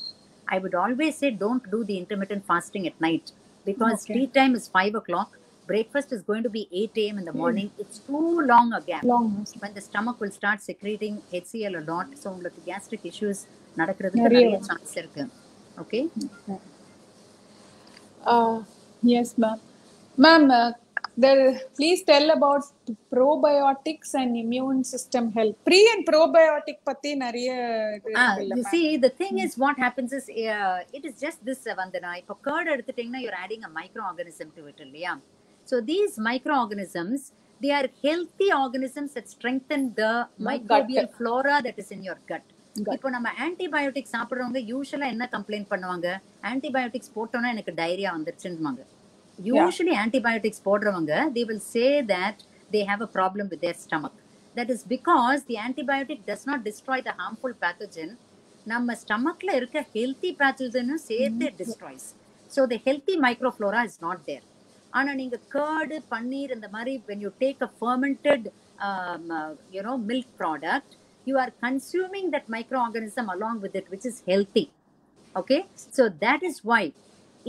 I would always say don't do the intermittent fasting at night because Okay. Tea time is five o'clock breakfast is going to be 8 a.m. in the hmm. morning, mm. it's too long a gap. Long. When the stomach will start secreting HCl a lot, so உங்களுக்கு gastric issues நடக்கிறதுக்கு நிறைய chance இருக்கு okay yes ma'am ma'am there please tell about probiotics and immune system health pre and probiotic pati nariya ah, you see the thing hmm. is what happens is uh, it is just this uh, vandhana if curd eduthittingna you're adding a microorganism to it illaya So these microorganisms, they are healthy organisms that strengthen the microbial flora that is in your gut. Gut. இப்போ நம்ம antibiotic சாப்பிடுறவங்க யூஸ்வலா என்ன complaint பண்ணுவாங்க antibiotics போட்டோம்னா எனக்கு diarrhoea வந்துருச்சுன்னுவாங்க usually antibiotics போடுறவங்க they will say that they have a problem with their stomach that is because the antibiotic does not destroy the harmful pathogen நம்ம ஸ்டமக்ல இருக்க ஹெல்த்தி பேத்தஜனும் சேர்த்து destroys so the healthy microflora is not there ஆனா நீங்க curd paneer இந்த மாதிரி when you take a fermented um, uh, you know milk product you are consuming that microorganism along with it which is healthy okay so that is why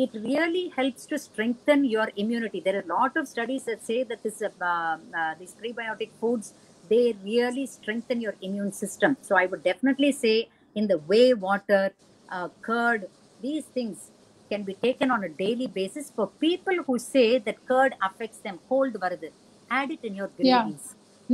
it really helps to strengthen your immunity there are a lot of studies that say that this uh, uh, these prebiotic foods they really strengthen your immune system so i would definitely say in the whey water uh, curd these things can be taken on a daily basis for people who say that curd affects them cold varadu add it in your Yeah. gravies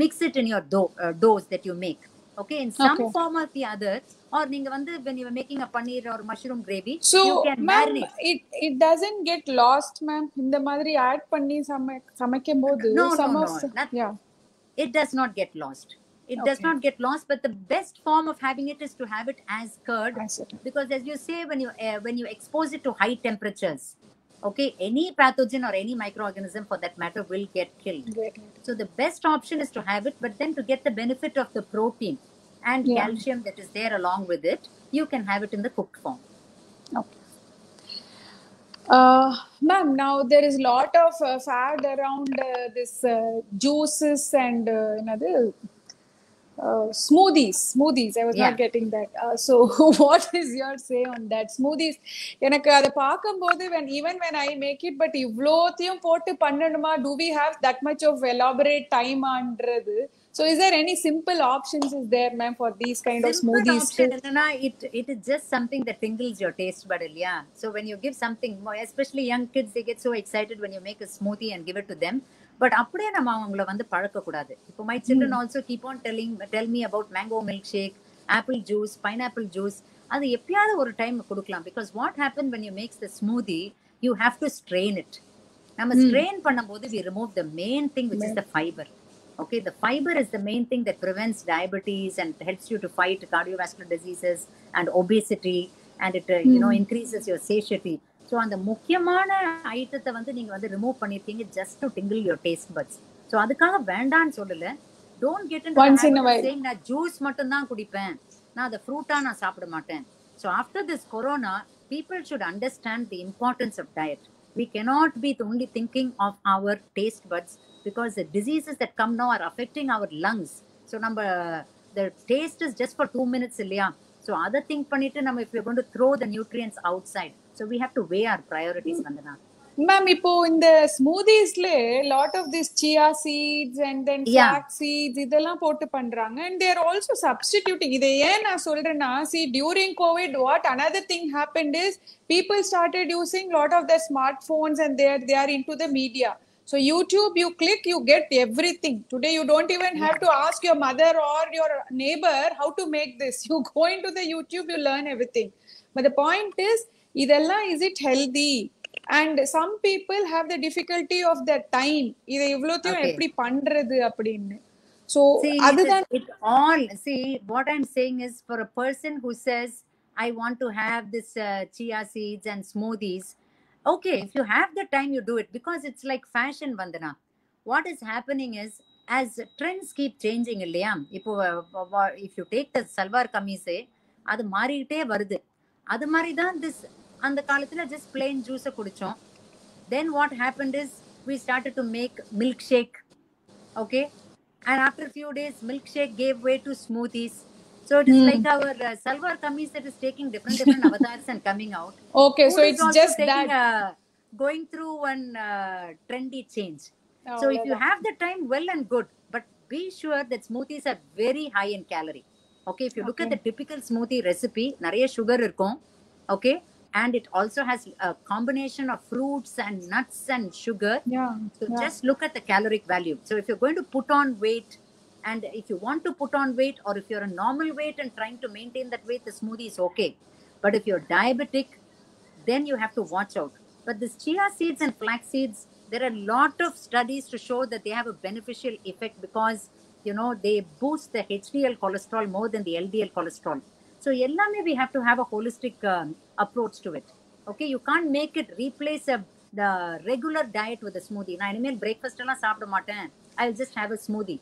mix it in your dough uh, doughs that you make okay in some Okay. form or the other or நீங்க வந்து when you are making a paneer or mushroom gravy So, you can marinate it, it doesn't get lost, ma'am. இந்த மாதிரி add பண்ணி சமை சமைக்கும் போது No, no, some no, of not- yeah. it does not get lost it does not get lost but the best form of having it is to have it as curd because as you say when you uh, when you expose it to high temperatures okay any pathogen or any microorganism for that matter will get killed Great. so the best option is to have it but then to get the benefit of the protein and Yeah. calcium that is there along with it you can have it in the cooked form Okay. Uh, ma'am, now there is a lot of uh, fad around uh, this uh, juices and uh, another uh, smoothies. Smoothies. I was Yeah. not getting that. Uh, so, what is your say on that? Smoothies. எனக்கு அதை பார்க்கும்போது when even when I make it, but இவ்வளோத்தையும் போட்டு பண்ணணுமா? Do we have that much of elaborate time ஆன்றது? So, is there any simple options is there, ma'am, for these kind of Simple smoothies? option, Elena, it it is just something that tingles your taste bud, yeah. So when you give something more, especially young kids, they get so excited when you make a smoothie and give it to them. But அப்படியே நம்ம அவங்கள வந்து பழக்கக்கூடாது. இப்போ my children also keep on telling tell me about mango milk shake apple juice pineapple juice அது எப்பயாவது ஒரு time கொடுக்கலாம். Because what happen when you makes the smoothie you have to strain it நம்ம ஸ்ட்ரெயின் பண்ணும்போது we remove the main thing which is the fibre okay the fiber is the main thing that prevents diabetes and helps you to fight cardiovascular diseases and obesity. And it uh, you know increases your satiety. So அந்த முக்கியமான ஐட்டத்தை வந்து நீங்க வந்து remove பண்ணிருக்கீங்க just to tingle your taste buds so அதுக்காக வேண்டான்னு சொல்லல டோன்ட் கெட். இன் நான் ஜூஸ் மட்டும் தான் குடிப்பேன் நான் அதை ஃப்ரூட்டா நான் சாப்பிட மாட்டேன் so after this corona people should understand the importance of diet we cannot be only thinking of our taste buds because the diseases that come now are affecting our lungs so number the taste is just for two minutes இல்லையா so other think பண்ணிட்டு நம்ம we're going to throw the nutrients outside So we have to weigh our priorities, Vandhana. Ma'am இப்போ இந்த ஸ்மூதிஸ்ல lot of this chia seeds and then flax seeds இதெல்லாம் போட்டு பண்றாங்க and they're also substituting இதை ஏன் நான் சொல்றேன்னா see during COVID what another thing happened is people started using lot of the smart phones and there they are into the media So YouTube, you click, you get everything. Today, you don't even have to ask your mother or your neighbor how to make this. You go into the YouTube, you learn everything. But the point is, இதெல்லாம் is it healthy and some people have the difficulty of the time இதை இவ்வளோத்தையும் எப்படி பண்றது அப்படின்னு. So அதுதான் it all see what I'm saying is for a person who says I want to have this chia seeds and smoothies okay if you have the time you do it because it's like fashion Vandana what is happening is as trends keep changing இல்லையா? இப்போ if you take the salwar kameez அது மாறிக்கிட்டே வருது. அது மாதிரி தான் this அந்த காலத்துல ஜஸ்ட் பிளெயின் ஜூஸை குடிச்சோம் தென் what happen is we started to make milk shake okay and after few days milk shake gave way to smoothies So it is Hmm. like our uh, Salwar kameez that is taking different different avatars and coming out. Okay, so Food is it's also just taking, that. uh, going through one uh, trendy change. Oh, so if you yeah. have the time, well and good. But be sure that smoothies are very high in calorie. Okay, if you look at Okay. the typical smoothie recipe, நிறைய sugar இருக்கும். Okay, and it also has a combination of fruits and nuts and sugar. Yeah. So yeah. just look at the caloric value. So if you're going to put on weight, and if you want to put on weight, or if you're a normal weight and trying to maintain that weight, the smoothie is okay. But if you're diabetic, then you have to watch out. But this chia seeds and flax seeds, there are a lot of studies to show that they have a beneficial effect because you know they boost the HDL cholesterol more than the LDL cholesterol. So எல்லாமே we have to have a holistic um, approach to it. Okay, you can't make it replace a, the regular diet with a smoothie. நான் இனிமேல் breakfast எல்லாம் சாப்பிட மாட்டேன். I'll just have a smoothie.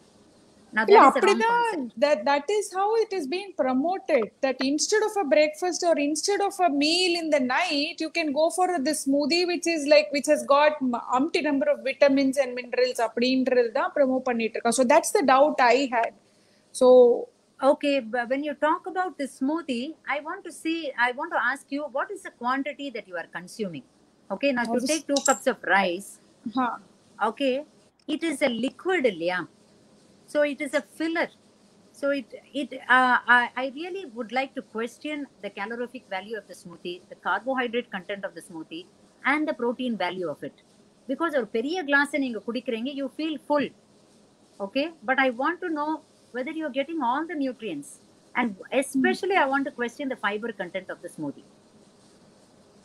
Now that Yeah, is a wrong அப்படிதான் concept. that that is how it is being promoted. That instead of a breakfast or instead of a meal in the night, you can go for this smoothie, which is like which has got m- umpty number of vitamins and minerals. அப்படின்றது தான் promote பண்ணிட்டு இருக்கோம். So that's the doubt I had. So Okay, but when you talk about the smoothie, I want to see, I want to ask you, what is the quantity that you are consuming? Okay, now if you Obvious- take two cups of rice, huh. okay, it is a liquid, yeah. So it is a filler. So it, it, uh, I, I really would like to question the calorific value of the smoothie, the carbohydrate content of the smoothie, and the protein value of it. Because ஒரு பெரிய class நீங்க குடிக்கிறீங்க you feel full okay but i want to know whether you're getting all the nutrients. And especially i want to question the fiber content of the smoothie.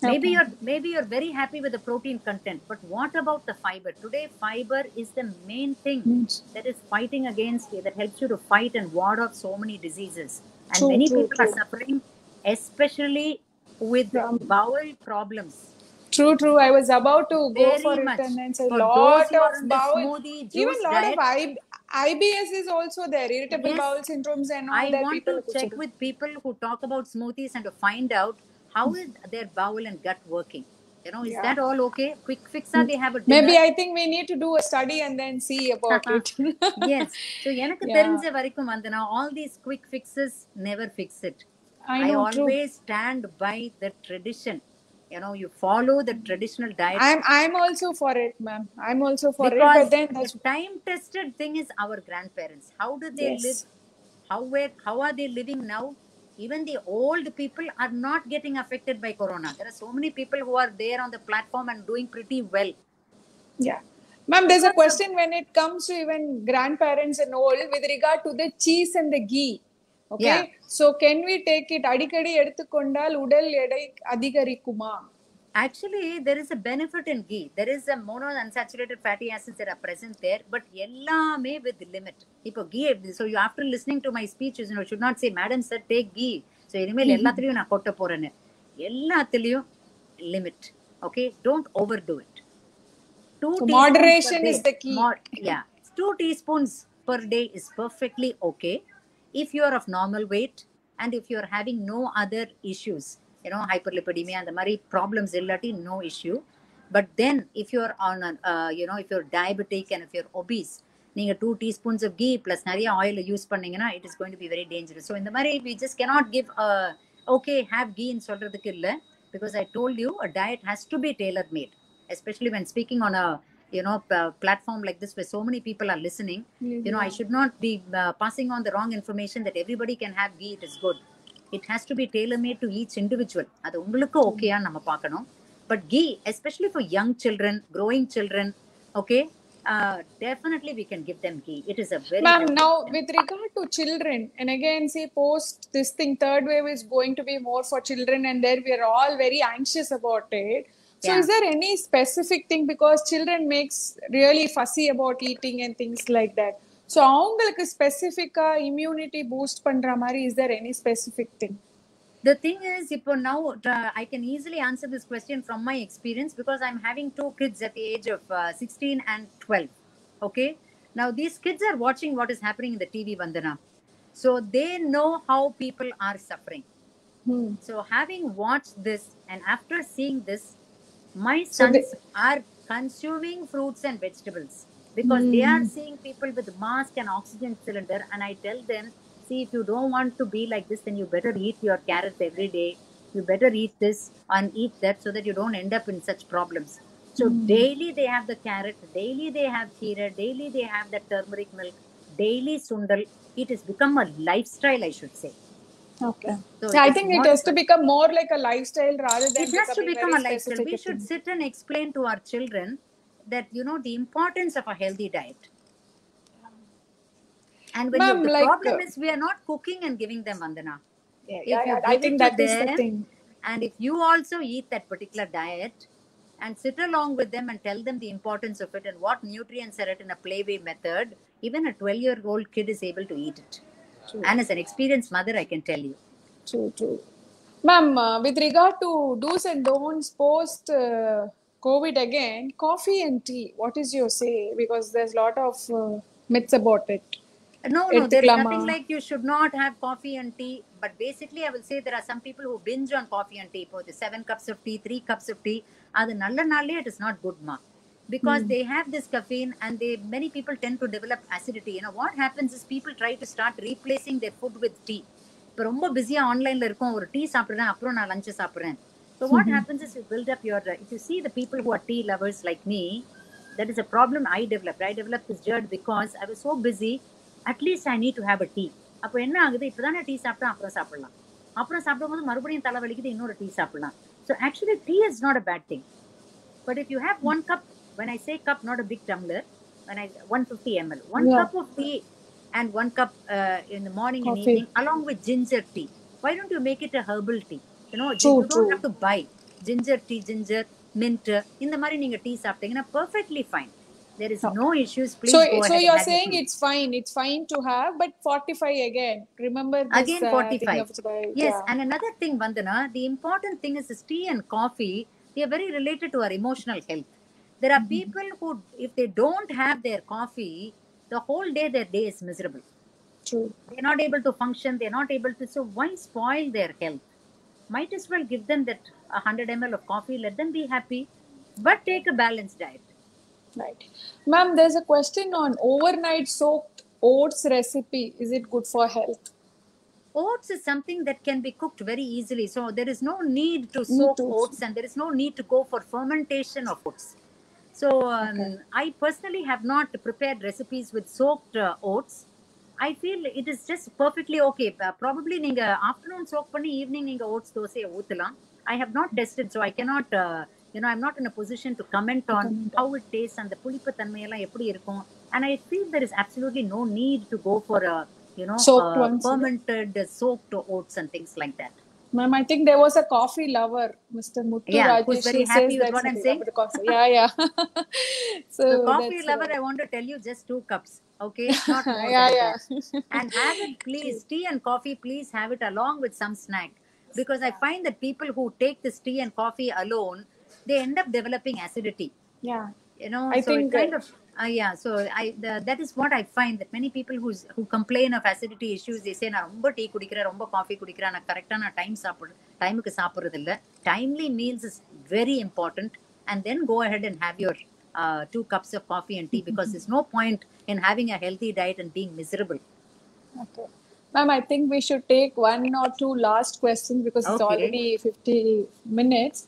Maybe you're maybe you're very happy with the protein content but what about the fiber? Today fiber is the main thing Means- that is fighting against you, that helps you to fight and ward off so many diseases. And True, many true, people are suffering especially with Yeah. bowel problems. True, true. I was about to go Very for much. it and then say lot those who are of bowel, smoothie even juice lot diet, of IBS is also there, irritable Yes. bowel syndromes and all I that. want people to check with people who talk about smoothies and to find out how is their bowel and gut working. You know, is Yeah. that all okay? Quick fix or they have a dinner? Maybe I think we need to do a study and then see about it. yes. So எனக்கு Yeah. தெரிஞ்ச வரைக்கும் வந்து நான் all these quick fixes never fix it. I know, true. always stand by the tradition. You know, you follow the traditional diet. I'm I'm also for it, ma'am. I'm also for it. because But then that's the time tested thing is our grandparents. How do they Yes. live? How were how are they living now? Even the old people are not getting affected by corona. There are so many people who are there on the platform and doing pretty well. yeah. Ma'am, there's a question when it comes to even grandparents and all with regard to the cheese and the ghee. Okay. Yeah. So can we take it அடிக்கடி எடுத்துக்கொண்டால் உடல் எடை அதிகரிக்குமா? Actually, there is a benefit in ghee. There is a monounsaturated fatty acids that are present there, but எல்லாமே with limit. இப்போ ghee, so you after listening to my speech, you know, should not say, Madam said take ghee. So இனிமேல் எல்லாத்துலயும் நான் கொட்ட போறேன்னு. எல்லாத்துலயும் limit. Okay, don't overdo it. Two So teaspoons moderation per is day. the key. Mod- yeah, two teaspoons per day is perfectly okay if you are of normal weight and if you are having no other issues. You know, hyperlipidemia and the மாதிரி problems illati, no issue. But then, if you are on, an, uh, you know, if you're diabetic and if you're obese, நீங்க two teaspoons of key plus நிறைய oil use பண்ணீங்கன்னா it is going to be very dangerous so இந்த மாதிரி we just cannot give okay have கீன்னு சொல்றதுக்கு இல்லை because I told you a diet has to be tailor mat especially when speaking on a you know p- platform like this where so many people are listening you know i should not be uh, passing on the wrong information that everybody can have ghee it is good it has to be tailor made to each individual அது உங்களுக்கு ஓகேயா நம்ம பார்க்கணும் but ghee especially for young children growing children okay uh, definitely we can give them ghee it is a very Ma'am, healthy now food. with regard to children, and again, see, post this thing, third wave is going to be more for children, and there we are all very anxious about it. So, Yeah. is there any specific thing because children makes really fussy about eating and things like that? So, அவங்களுக்கு ஸ்பெசிஃபிக்கா immunity boost பண்ற மாதிரி is there any specific thing The thing is, Ipo, now uh, I can easily answer this question from my experience because I'm having two kids at the age of uh, 16 and 12. Okay. Now, these kids are watching what is happening in the TV, Vandana. So they know how people are suffering. Hmm. So, having watched this and after seeing this, my So sons they- are consuming fruits and vegetables because they are Hmm. seeing people with mask and oxygen cylinder. And I tell them, see, if you don't want to be like this, then you better eat your carrots every day. You better eat this and eat that so that you don't end up in such problems. So Hmm. daily they have the carrot, daily they have kheera, daily they have the turmeric milk, daily sundal. It has become a lifestyle, I should say. Okay. So Yeah, I think it has to become more like a lifestyle rather than it has to become a lifestyle. We should sit and explain to our children that you know the importance of a healthy diet. And when you, the like, problem is we are not cooking and giving them Vandhana. Yeah, If yeah, yeah, I think that is the thing. And if you also eat that particular diet and sit along with them and tell them the importance of it and what nutrients are it in a playway method, even a 12 year old kid is able to eat it. True. And as an experienced mother, I can tell you. True, true. Ma'am, uh, with regard to do's and don'ts post uh, COVID again, coffee and tea, what is your say? Because there's a lot of uh, myths about it. No, no, there's Ethical nothing ama. like you should not have coffee and tea. But basically, I will say there are some people who binge on coffee and tea. For the seven cups of tea, three cups of tea, அது நல்ல நாளே it is not good, Because they have this caffeine and they many people tend to develop acidity. You know what happens is people try to start replacing their food with tea. இப்போ ரொம்ப பிஸியா ஆன்லைன்ல இருக்கும் ஒரு tea சாப்பிடுறேன் அப்புறம் நான் lunch சாப்பிடுறேன் so what happens is you build up your if you see the people who are tea lovers like me that is a problem I developed. I developed this jerk because I was so busy. At least I need to have a tea. அப்போ என்ன ஆகுது இப்போதானே tea சாப்பிட்டா அப்புறம் சாப்பிடலாம் அப்புறம் சாப்பிடும்போது மறுபடியும் தலை வலிக்குது இன்னொரு டீ சாப்பிடலாம் so actually tea is not a bad thing but if you have one cup when I say cup, not a big tumbler, when I 150 ml, one yeah. cup of tea and one cup uh, in the morning Coffee. and evening, along with ginger tea. Why don't you make it a herbal tea? You know, true, you don't have to buy ginger tea, ginger, mint. In the இந்த மாதிரி tea. Tea சாப்பிட்டீங்கன்னா perfectly fine. There is no issues. Please so, go so ahead you're saying it's fine. It's fine to have, but fortify again. Remember this, again fortify. Uh, yes, yeah. and another thing, Vandhana. The important thing is, this tea and coffee. They are very related to our emotional health. There are mm-hmm. people who, if they don't have their coffee, the whole day their day is miserable. True. They're not able to function, they're not able to, so why spoil their health? Might as well give them that 100 ml of coffee, let them be happy, but take a balanced diet. Right. Ma'am, there's a question on overnight soaked oats recipe. Is it good for health? oats is something that can be cooked very easily so there is no need to soak oats and there is no need to go for fermentation of oats So um, okay. I personally have not prepared recipes with soaked uh, oats. I feel it is just perfectly okay probably நீங்க afternoon choke பண்ணி evening நீங்க oats தோசையை ஊத்தலாம். I have not tested so I cannot you know I'm not in a position to comment on how it taste அந்த புளிப்பு தன்மையெல்லாம் எப்படி இருக்கும். And I feel there is absolutely no need to go for you know பர்மன்டட் shocked oats and things like that soaked oats and things like that Ma'am, I think there was a coffee lover, Mr. Muttu Yeah, Rajesh. who's very happy with what I'm saying. coffee. Yeah, yeah. so the coffee lover uh, i want to tell you just two cups okay not more yeah, yeah. that. and have it please tea and coffee please have it along with some snack because i find that people who take this tea and coffee alone they end up developing acidity yeah. you know I so think, it kind of uh, yeah so i the, that is what i find that many people who's who complain of acidity issues they say நான் ரொம்ப tea குடிக்கிறேன் ரொம்ப coffee குடிக்கிறேன் நான் கரெக்டா நான் time சாப்பிடு டைமுக்கு சாப்பிடுறது இல்ல timely meals is very important and then go ahead and have your uh, two cups of coffee and tea because there's no point in having a healthy diet and being miserable Okay. Ma'am, I think we should take one or two last questions because it's Okay. already 50 minutes.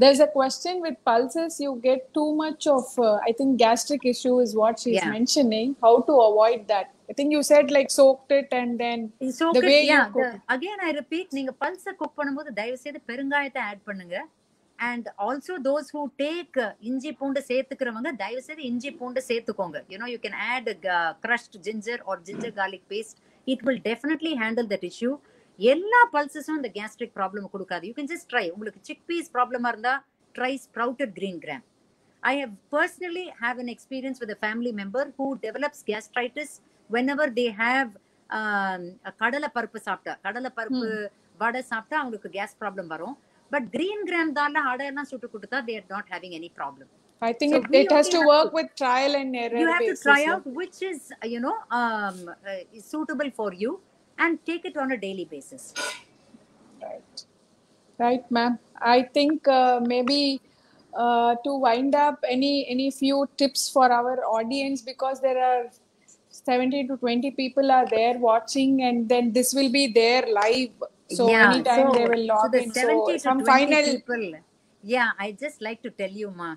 There's a question with pulses. You get too much of, uh, I think, gastric issue is what she's Yeah. mentioning. How to avoid that? I think you said like soaked it and then So the way you yeah, cook. the, again I repeat நீங்க பல்ஸ cook பண்ணும்போது தயவு செய்து பெருங்காயத்தை add பண்ணுங்க and also those who take இஞ்சி பூண்டு சேர்த்துக்கிறவங்க தயவு செய்து இஞ்சி பூண்டு சேர்த்துக்கோங்க you know you can add crushed ginger or ginger garlic paste it will definitely handle that issue எல்லா பல்சஸும் இந்த கேஸ்ட்ரிக் ப்ராப்ளம் கொடுக்காது யூ கேன் ஜஸ்ட் ட்ரை உங்களுக்கு சிக் பீஸ் ப்ராப்ளமா இருந்தா try sprouted green gram I have personally have an experience with a family member who develops gastritis whenever they have um, கடலை பருப்பு சாப்பிட்டா கடலை பருப்பு வடை சாப்பிட்டா அவங்களுக்கு கேஸ் ப்ராப்ளம் வரும் பட் கிரீன் கிராம் தால அடையெல்லாம் சுட்டு கொடுத்தா are not having any problem I think So it, it has to work to- with trial and error. you have to basis, try like- out which is uh, you know um, uh, is suitable for you and take it on a daily basis Right. Right, ma'am. I think uh, maybe uh, to wind up, any any few tips for our audience because there are 17 to 20 people are there watching, and then this will be there live. So anytime they will log so the in. 70 So to some 20 final. people yeah i just like to tell you ma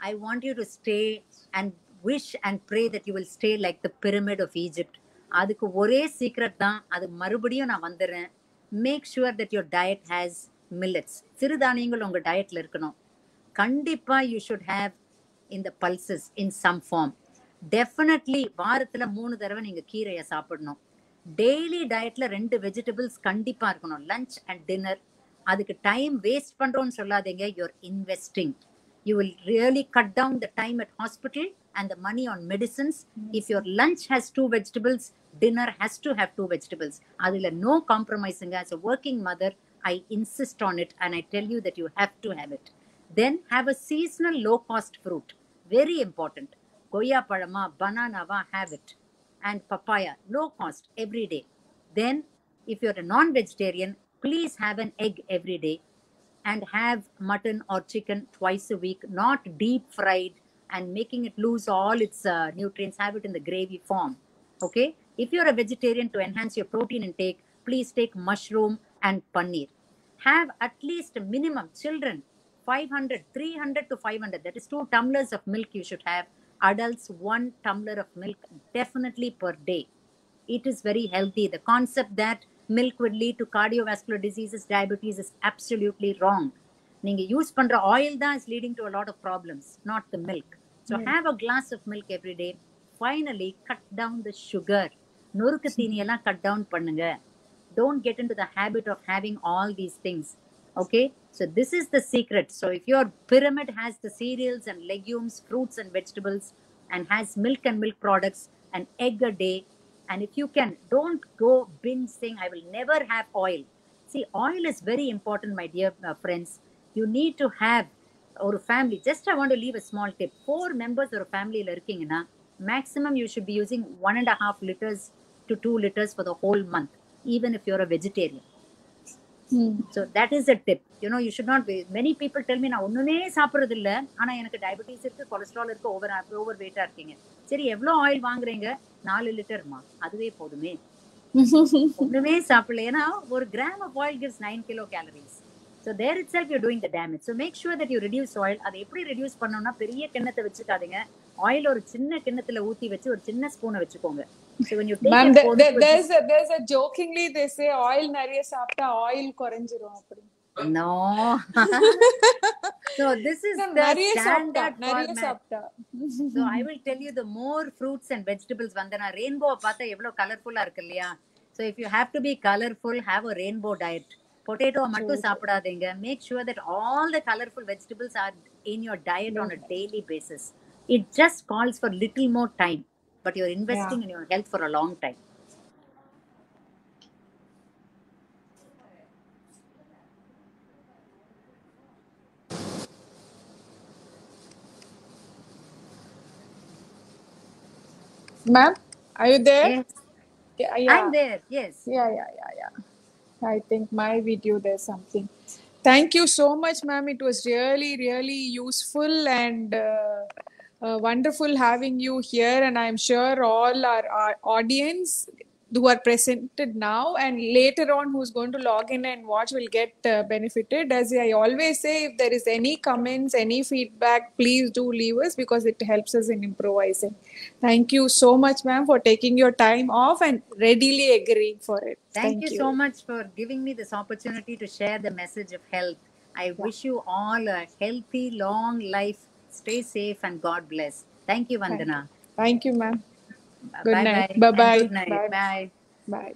i want you to stay and wish and pray that you will stay like the pyramid of egypt அதுக்கு ஒரே secret தான். அது மறுபடியும் நான் வந்துடுறேன். Make sure that your diet has millets சிறுதானியங்கள் உங்க டயட்ல இருக்கணும். கண்டிப்பா யூ ஷுட் ஹேவ் இந்த pulses in some form definitely வாரத்துல மூணு தடவை நீங்க கீரையை சாப்பிடணும். டெய்லி டயட்ல ரெண்டு வெஜிடபிள்ஸ் கண்டிப்பா இருக்கணும். லஞ்ச் அண்ட் டின்னர் அதுக்கு டைம் வேஸ்ட் பண்றோம்னு சொல்லாதீங்க. Your investing you will really cut down the time at hospital and the money on medicines if your lunch has two vegetables dinner has to have two vegetables அதுல no காம்ப்ரமைஸுங்க as a working mother I insist on it and I tell you that you have to have it then have a seasonal low cost fruit very important கொய்யா பழமா பனானாவா have it and papaya, low cost every day. Then, if you're a non vegetarian, please have an egg every day and have mutton or chicken twice a week, not deep fried and making it lose all its uh, nutrients, have it in the gravy form. Okay. If you're a vegetarian, to enhance your protein intake, please take mushroom and paneer. Have at least a minimum, children, 500, 300 to 500, that is two tumblers of milk you should have adults one tumbler of milk definitely per day it is very healthy the concept that milk would lead to cardiovascular diseases diabetes is absolutely wrong நீங்க use பண்ற oil தான் is leading to a lot of problems not the milk so have a glass of milk every day finally cut down the sugar நொறுக்கு தீனியெல்லாம் cut down பண்ணுங்க don't get into the habit of having all these things okay so this is the secret so if your pyramid has the cereals and legumes fruits and vegetables and has milk and milk products an egg a day And if you can, don't go binge saying, I will never have oil. See, oil is very important, my dear uh, friends. You need to have ஒரு family just I want to leave a small tip four members ஒரு ஃபேமிலியில் இருக்கீங்கன்னா maximum you should be using one and half litres to two litres for the whole month even if you're a vegetarian so that is a tip you know you should not many people tell me நான் ஒன்றுமே சாப்பிட்றது இல்லை ஆனால் எனக்கு diabetes இருக்குது cholesterol இருக்குது over over வெயிட்டாக இருக்கீங்க. சரி எவ்வளவு ஆயில் வாங்குறீங்க? நாலு லிட்டர்மா? அதுவே போதுமே. ஒண்ணுமே சாப்பிடல. ஏன்னா ஒரு gram of oil gives nine kilo calories so there itself you doing the damage so make sure that you reduce oil அதை எப்படி ரெடியூஸ் பண்ணணும்னா பெரிய கிண்ணத்தை வச்சுக்காதீங்க. ஆயில் ஒரு சின்ன கிண்ணத்துல ஊத்தி வச்சு ஒரு சின்ன ஸ்பூனை வச்சுக்கோங்க. Jokingly they say oil நிறைய சாப்பிட்டா ஆயில் குறைஞ்சிரும் அப்படி no. So this is the Nariya standard so i will tell you the more fruits and vegetables vandhana rainbow paatha evlo colorful a irukku so if you have to be colorful have a rainbow diet. Potato mattu saapidadenga make sure that all the colorful vegetables are in your diet on a daily basis. It just calls for little more time but you're investing in your health for a long time. Ma'am, are you there? Yes, Yeah, yeah. I'm there. Yes. Yeah, yeah, yeah, yeah. I think my video there's something. Thank you so much, ma'am. It was really, really useful and uh, uh, wonderful having you here. And I'm sure all our, our audience who are presented now and later on who's going to log in and watch will get uh, benefited. As I always say, if there is any comments, any feedback, please do leave us because it helps us in improvising. Thank you so much, ma'am, for taking your time off and readily agreeing for it. Thank, you, so much for giving me this opportunity to share the message of health. I wish you all a healthy, long life. Stay safe and God bless. Thank you, Vandhana. Thank you, ma'am. Good Bye night. bye. Bye-bye. And Good night. Bye. Bye. Bye.